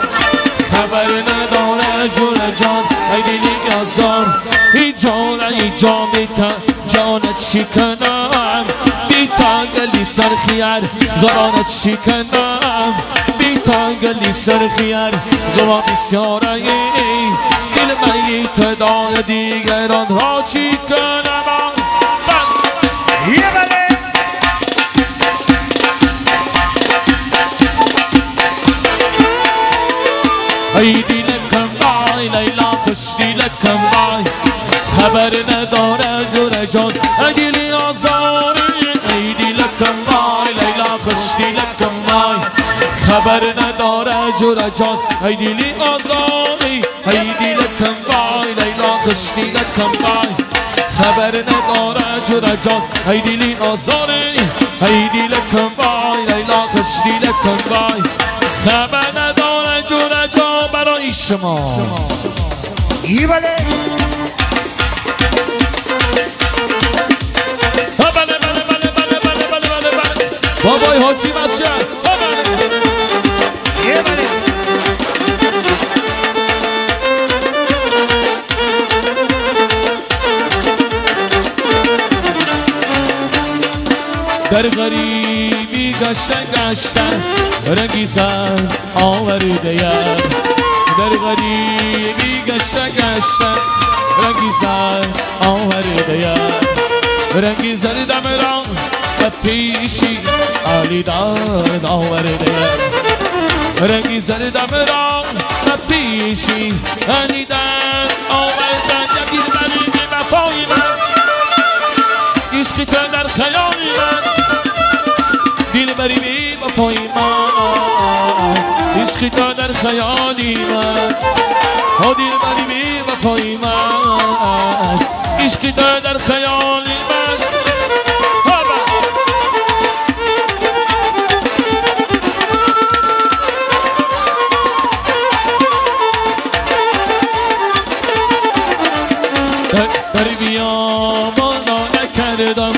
S3: خبر ندان جون جان ای دیلی آزار ای جان ای جان بیتا جانت چی کنم؟ گلی سر خیار غرانت چی کنم؟ گلی سر خیار غوا بسیاره دل میت دار دیگران ها چی کنم؟
S4: یه بله
S3: لیلا لکن بای خبر نداره جور جان. ایدی آزاری ایدی لکن بای لیلا خوشی لکن بای خبر نداره جور جان. ایدی آزاری ایدی لکن بای لیلا خوشی لکن بای خبر نداره جور جان. ایدی آزاری ایدی لکن بای لیلا خوشی لکن بای خبر نداره جور جان. برای شما. Gíbale. Vale, vale, vale, vale, vale, vale, vale, vale. Vamos, Rotinho Marcial.
S4: Vale. Gíbale.
S3: در غریبی گشتن گشتن رنگی سر آوریده یم در غریبی گشتن گشتن رنگی سر آورده یم رنگی زر دم را و پیشی علی داد یم رنگی زر دم را و پیشی علی داد آورده یکی غریبی وفای من. عشق تو در خیال من. دل بری بی وفای من. عشقی تا در خیالی من. حدیر بری و پایی من. عشقی تا در خیالی من. بری بیا بالا نکردم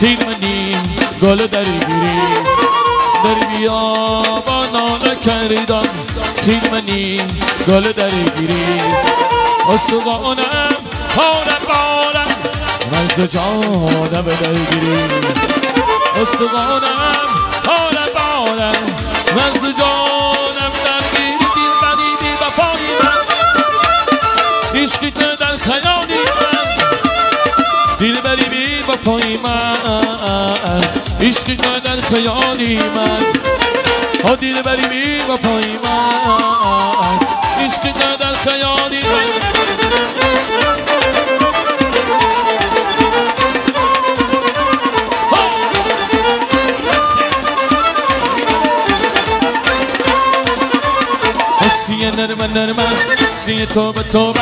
S3: تیم نیم گل دری گیری دری بیا بیابانا نکردم خیمنی گل در گیری. استقانم حالم بارم من جانم در گیری. استقانم حالم بارم من جانم در گیری. دیر بری بی وفای من. عشقی تو در خیالی من. دل بری بی وفای من. عشقی تو در خیالی من. ها دل بری بی وفای من عشقی تو در خیالی سیه نرمه نرمه سیه توبه توبه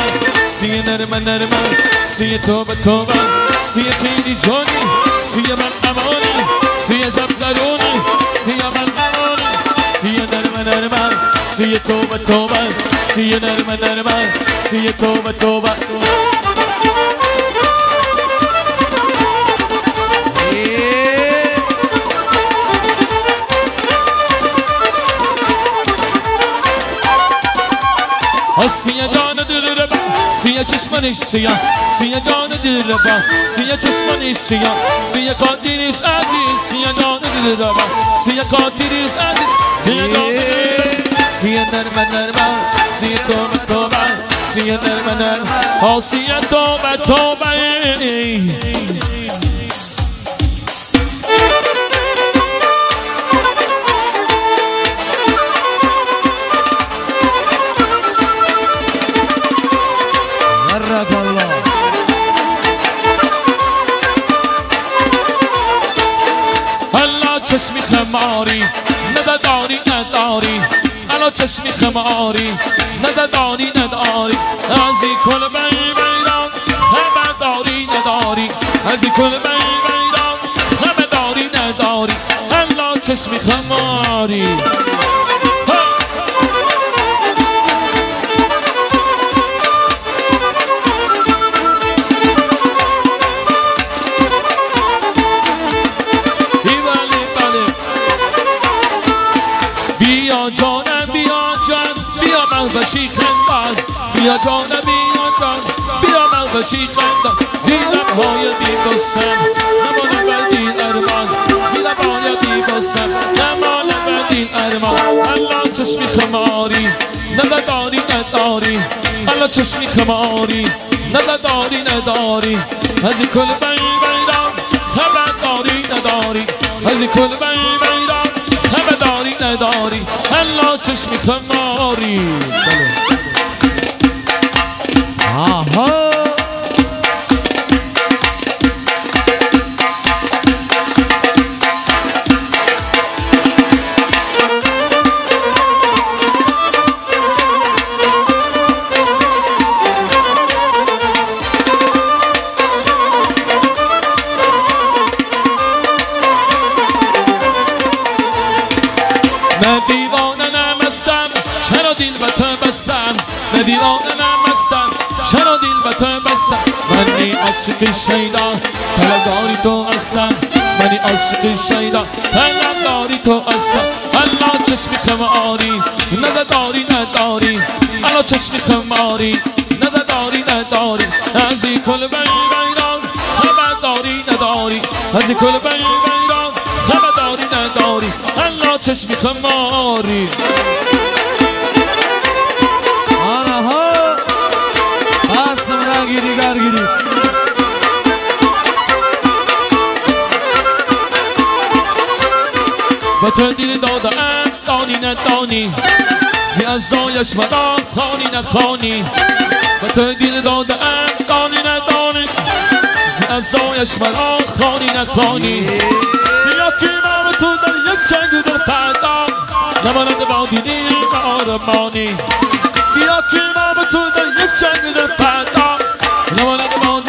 S3: سیه نرمه نرمه سیه توبه توبه سیه خیلی جانی سیه من امانی سیه زبدرونی سیه Siye toba toba Siye nerme nerme Siye toba toba Asiye canı dürüre ben Siye çişman işsiya Siye canı dürüre ben Siye çişman işsiya Siye kadiriz aziz Siye canı dürüre ben Siye kadiriz aziz Siye canı dürüre سیا نرم نرم سی تو نرم تو ما سیا نرم نرم او
S1: سی تو
S3: بتو بایی خماری ندادانی گنداری چشمی خماری نداری نداری از این کل بی بیران خبر داری نداری از این کل بی بیران خبر داری نداری الله چشمی خماری بیا جانم بیا جان بیا مغبشی خندان زیر پای بیبستم نمانم بردین ارمان. زیر پای بیبستم نمانم بردین ارمان. الله چشمی خماری نداری نداری. الله چشمی خماری نداری نداری. از کل بی بیران خبر داری نداری. از کل بی بیران خبر داری نداری. الله چشمی خماری. بله. عاشق شیدا طلبداری تو هستم منی عاشق شیدا طلبداری تو هستم الله چشمی خماری نداری نداری. الله چشمی خماری نداری نداری. از این کل بی بیران خبر داری نداری. از این کل بی بیران خبر داری نداری. الله چشمی خماری به تو دل دادم دانی ندانی زی ازایش مرا خانی نخانی به تو دل دادم دانی ندانی زی ازایش مرا خانی نخانی بیا که من و تو در یک جنگ در پردا نماند با دیدی و آرمانی. بیا که من و تو در یک جنگ در پردا نماند با دیدی و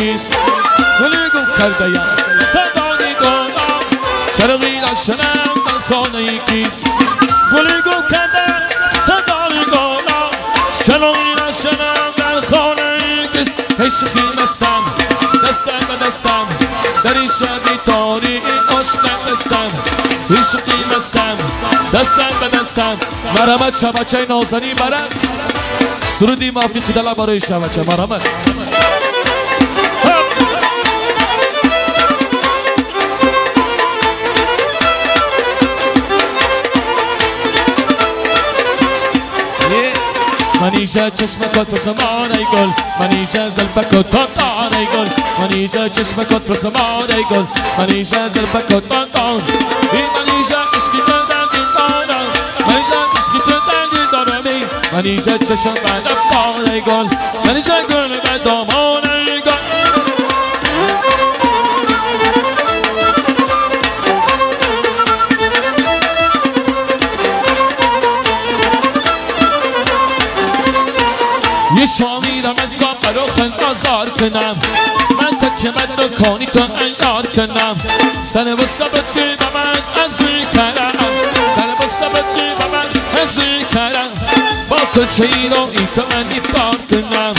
S3: خانه کیست گلی گل کردیم صدای گلم چرقی داشتم در خانه کیست؟ گلی داشتم در خانه کیست؟ عشقی مستم. دستم به دستم. در این شبی تاری عشق دستم دستم به دستم.
S1: مرحمت شبچه نازنی برعکس. سرودی مافی دلم برای شبچه مرحمت
S3: منيجا چشمك وتبرخم علي قول. منيجا زلفك وتنطع علي قول. منيجا چشمك وتبرخم علي قول. منيجا زلفك وتنطع منيجا عشقي تندم تندم منيجا عشقي تندم تندم منيجا چشم بعد ابطع علي قول. منيجا قول بعد دمار علي قول. برا آزار کنم. من تک من دکانی تو ایار کنم. سر و ثبت به من از کرم سر و ثبت به من از کرم با کچه ای رو این تو من ایفار کنم؟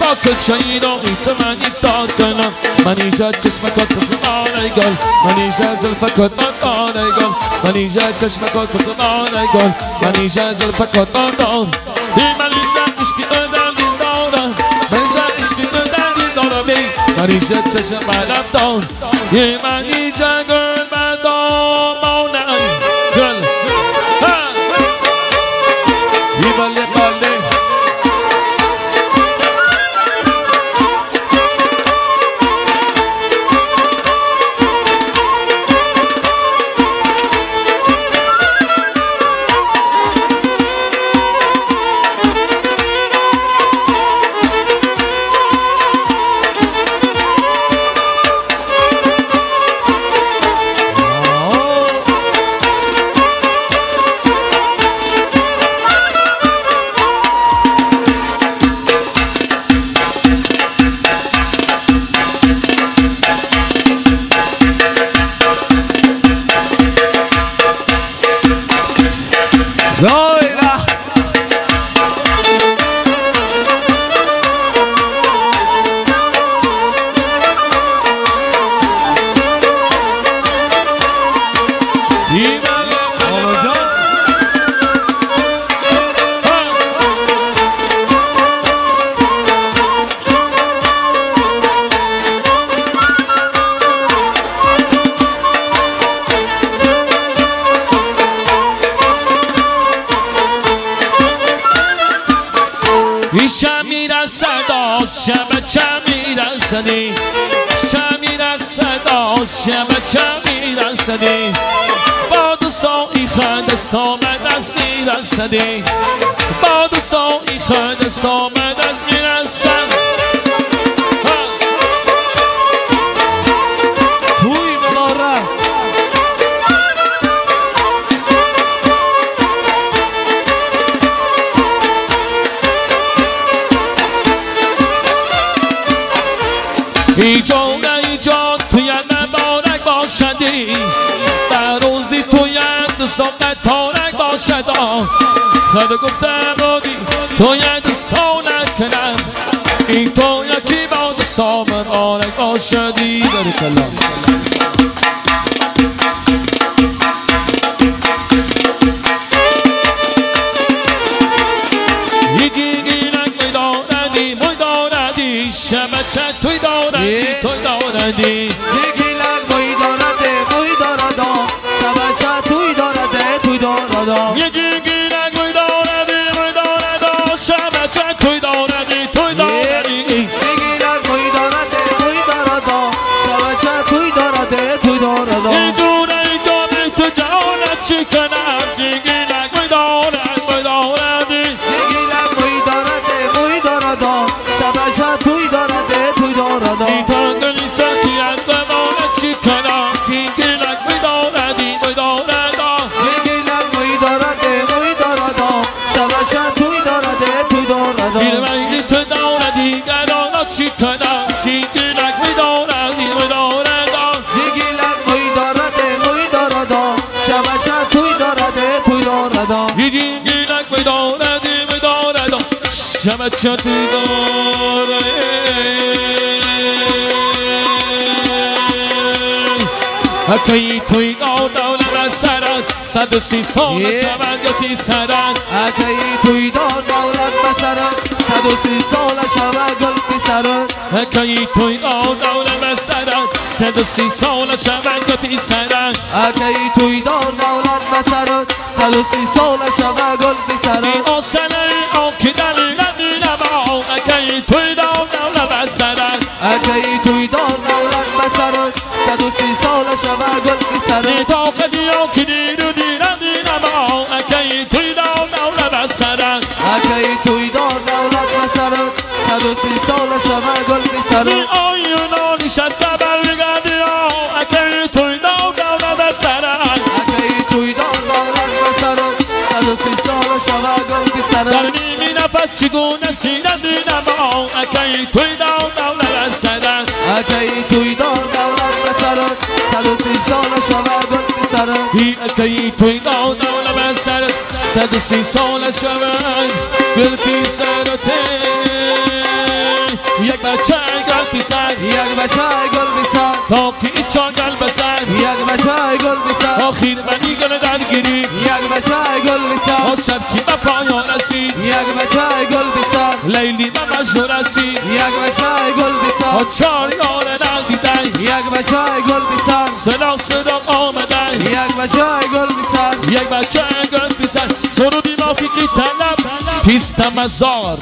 S3: با کچه ای رو این تو من ایفار کنم؟ من اینجا چشم کت بخمان ای گل. من اینجا زلف کت بخمان ای گل. من اینجا چشم کت بخمان ای گل. من اینجا زلف کت بخمان ای من عشقی ای من اینجا چشم بلم دار میرسدی با دوستایی خندست آمد از می‌رسم خدا گفتم بودی توی دستان کنم. این تو یکی با دستان مبارک باشدی بری کلام. شبچه توی داردی توی داردی جانت
S1: دارده
S3: یکی گیرک می داردی می چطی داره اکی توی داردان سرد صد و سی سال. شود یا پیسرد
S1: اگه توی دولت بسرد صد و سی سال شود گل پسرد
S3: اکی توی داردان سرد صد و سی سال شود یا پیسرد
S1: اگه توی دار دولت بسرد صد و سی سال شود گل
S3: ای
S1: پسرد
S3: آسنه آکی در ندی نما اکی توی داردان سرد
S1: اگه توی دار دولت بسرد صد و سی سال شود گل
S3: ای
S1: پسرد
S3: طاقتی آکی دیرو دیرندی نما اکی توی داردان سرد
S1: اگه توی دار دولت بسرد صد و سی سال شود گل
S3: ای نفر بس چگونه سینت نما اکی توی داو دولت بسرد
S1: اکی توی دار دولت بسرد صد و سی سال شود گل بسرد
S3: هی اکی توی داو دولت بسرد صد و سی سال شود گل بی سر و تی یک بچه گل بی سر
S1: یک بچه گل بسر
S3: تا که ایچا گل بسر
S1: یک بچه
S3: آخیر منی گل درگیری.
S1: یک بچه گل بسر
S3: آ شب که به پایان رسید.
S1: یک بچه گل بسر
S3: لیلی به مجنون رسید.
S1: یک بچه گل بسر
S3: چار یار ندیدن
S1: یک بچه گل بسر
S3: صدا صدا آمدن
S1: یک بچه گل بسر
S3: یک بچه گل پیسن سرودی رافیقی طلب پیست مزار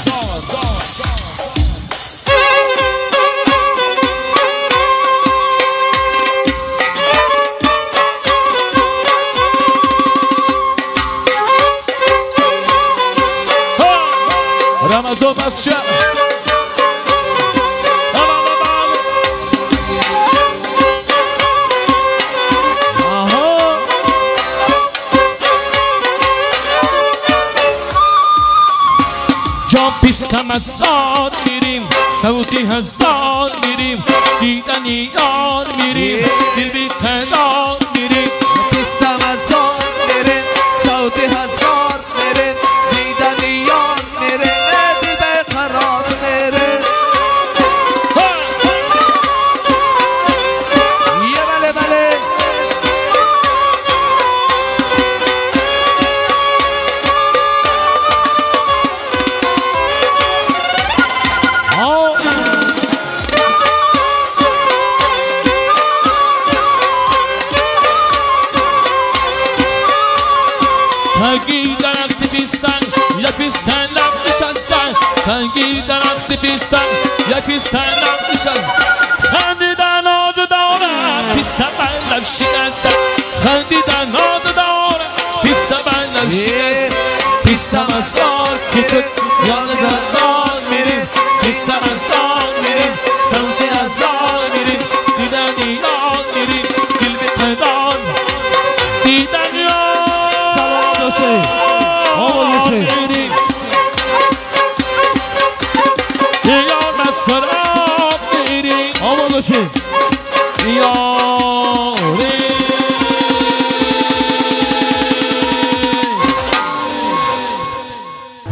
S3: رمضان بس شب
S1: آها
S3: جا از ساد میریم صوتی هزار میریم دیدنی یار میریم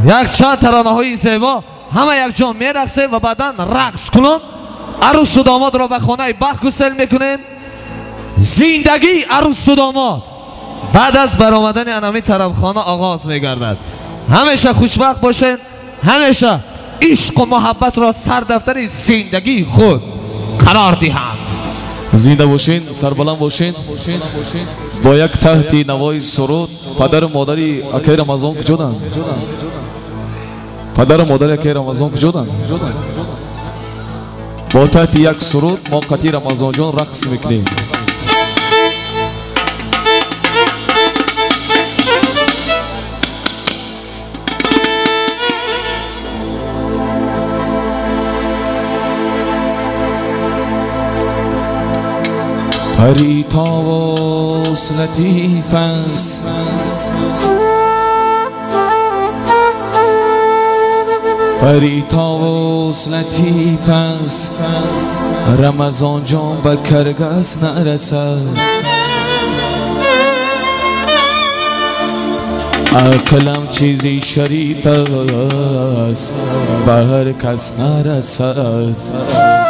S1: یک چند ترانه های زیبا همه یک جا می رقصه و بعدا رقص کنن عروس و داماد را به خانه بخ گسل می‌کنیم. زندگی عروس و داماد بعد از برآمدن انمی طرف خانه آغاز میگردد. همیشه خوشبخت باشین. همیشه عشق و محبت را سر دفتر زندگی خود قرار دهند.
S2: زنده باشین سربلند باشین. با یک تحتی نوای سرود پدر و مادری اکی رمضان کجودن پدر و مادر اکی رمضان کجودن با تحت یک سرود ما قطی رمضان جان رقص می‌کنیم. پری تاوس لطیف است پری تاوس لطیف است. رمضان جان به کرگس نرسد. عقلم چیزی شریف است. به هر کس نرسد.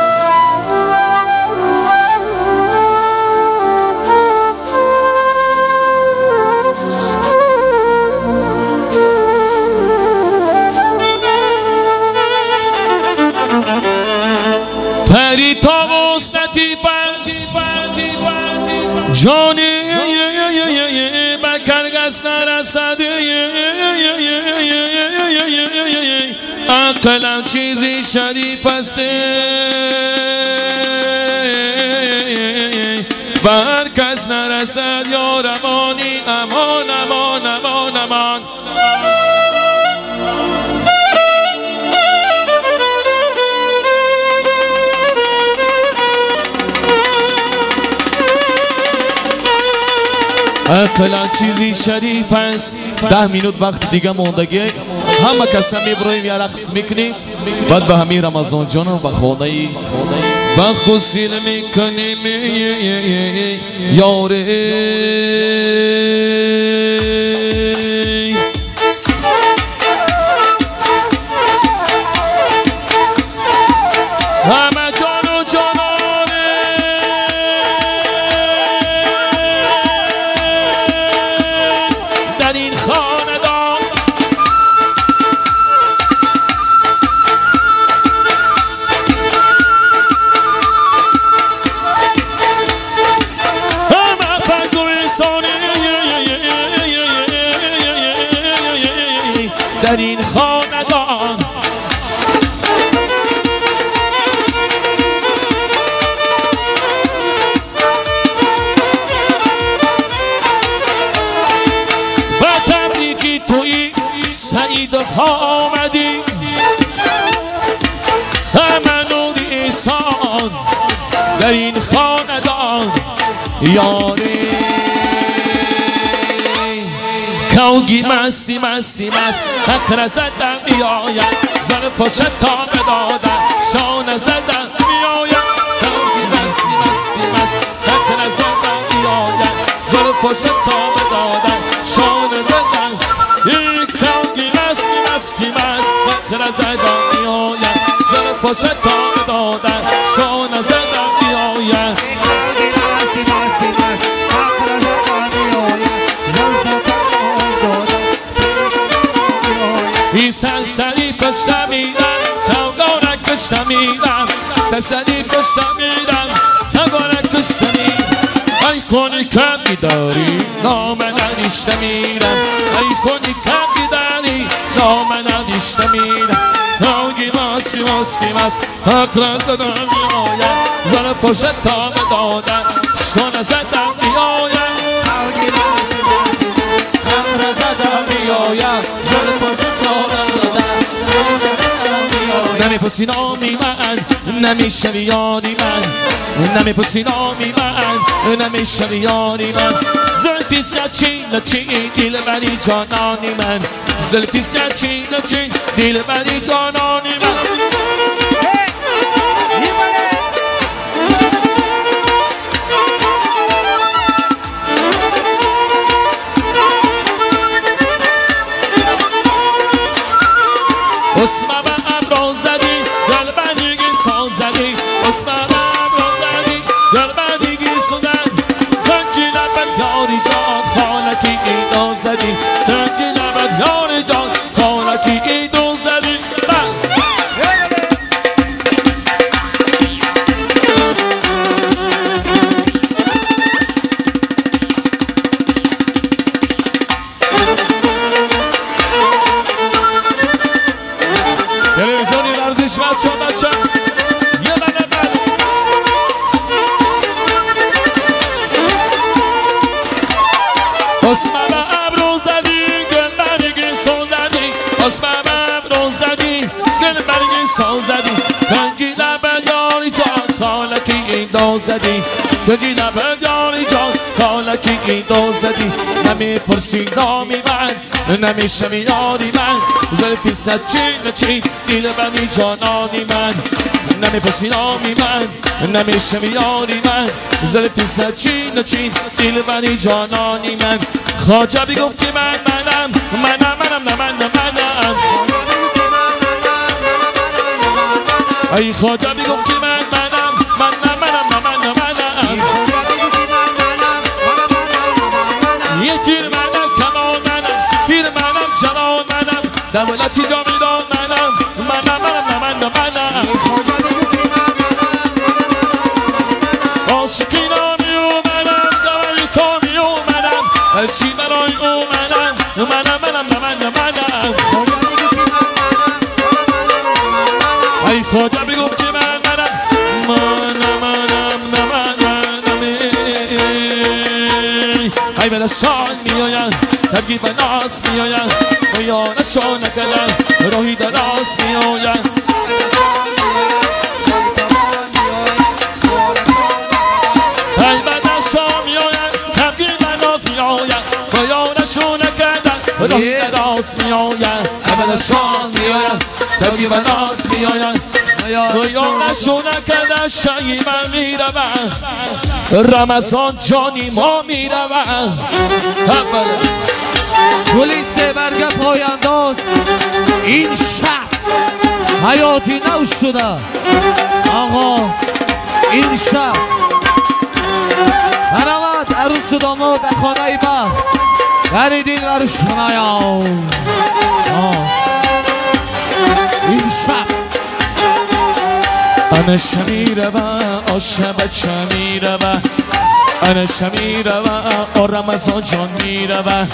S3: عقلم چیزی شریف است بر کس نرسد یا اقلا چیزی شریف است. ده مینوت وقت دیگه موندگی همه کس هم میبرویم یا رقص می‌کنیم بعد به همین رمضان جان و خونه وقت گسیل می‌کنیم یاره. مستی مستی مست حق زدم میآید زن پشت تا بدادن شانه زدم کوگی مستی مستی مست حق زدم میآید زن پشت تا بدادن شانه زدم. یک کوگی مستی مستی مست حق زدم میآید زن پشت تا بدادن میرم تنگانک پشت میرم ای کنی کمی داری نام ندیشته میرم. ای کنی کمی داری نام ندیشته میرم. ناگی ماستی ماستی ماست اقرار زدم میآیم. زن پشت تا دادن شانه زدم میآیم.
S4: آگی مستی مستی مست
S3: اقرار زدم میآیم. نمی‌پرسی نامی من نمی‌شوی یاری من نمی‌پرسی نامی من نمی‌شوی یاری من زلفی سچین چین دل بری جانانی من زلفی سچین چین دل بری جانانی من زدی؟ لب یاری جان خالکی این دو زدی؟ نمی پرسی نامی من نمی شمی یاری من زلفی سچین چین دیل بمی جانانی من. نمی پرسی نامی من نمی شمی یاری من زلفی سچین چین دیل بمی جانانی من. خاجبی گفت که من منم منم منم نه من نه منم. ای خاجبی گفت که منم دولتی جامیدان منم منم منم نه من نه منم عاشقی نامی او منم داری کامی او منم هرچی برای او منم منم منم منم ای خدا بگو که من منم منم منم منم ای به دستان میآیند ترگیب و ناس دلم روحی دراز می آید پیبندش ها می آید تبگیر بناز می آید بیانشو نکردن روحی دراز می آید پیبندش ها می آید تبگیر بناز می آید نشونه کده شایی من می‌روم. رمضان جانی ما می‌روم.
S1: پلیس برگ پاینداز. این شب حیاتی نو شده آغاز این شب برامد عروس داماد خانه بخت خریدین برش خنایا این شب
S3: انا شمیره و آشب چمیره و انا شمیره و آ رمضان جان میره و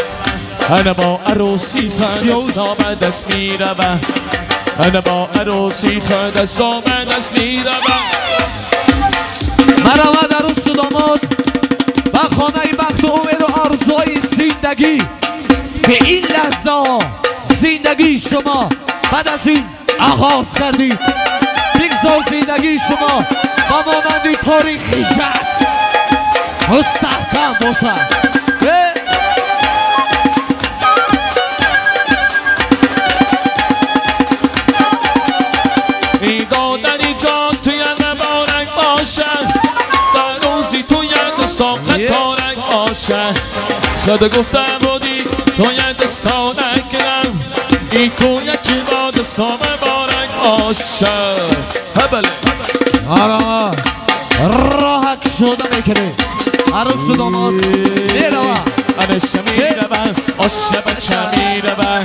S3: انا با عروسی خود دام دست میره و انا با عروسی خود دام دست میره و
S1: مرامد عروس و داماد و خانه بخت و امید و آرزوهای زندگی. که این لحظه زندگی شما بعد از این آغاز کردید. بگذار زندگی شما و مانند تاریخی شد مستحکم باشد
S3: دادنی جان توی مبارک باشد در روزی توی دستان تارک باشد یاد گفته بودی توی دستانک گرم ای تو یکی با دستان مبارک باشد
S1: آرام راحت شده می‌کنه عروس داماد. می‌روه
S3: انا شمیره و آشب چمیره و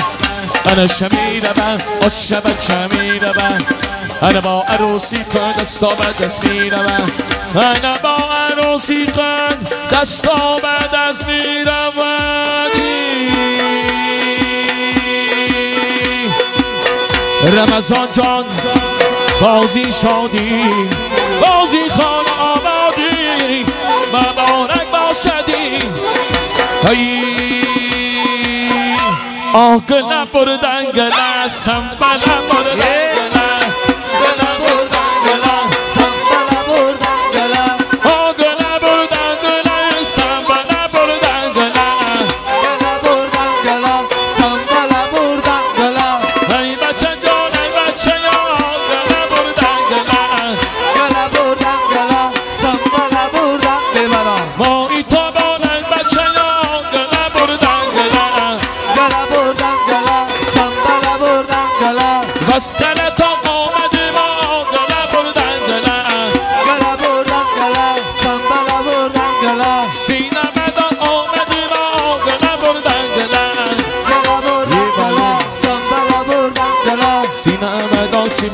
S3: انا شمیره و آشب چمیره و انا با عروسی کن دستا به دست میره و انا با عروسی کن دستا به دست میره و رمضان جان. بازی شادی بازی خانه آبادی مبارک باشدی. آه گله بردن گله سنبله بردن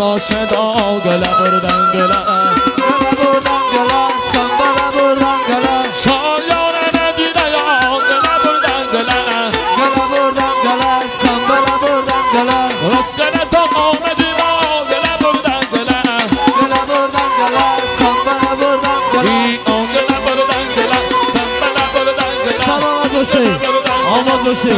S3: باشه دا گله بردن گله
S1: گله بردن گله سنبله بردن گله
S3: شایان ندیده یا گله بردن گله
S1: گله بردن گله سنبله بردن گله
S3: راست کله تا آمدی ما گله بردن گله
S1: گله بردن گله سنبله بردن گله
S3: ای آن گله بردن گله سنبله بردن گله
S1: سلامت باشه آماد باشه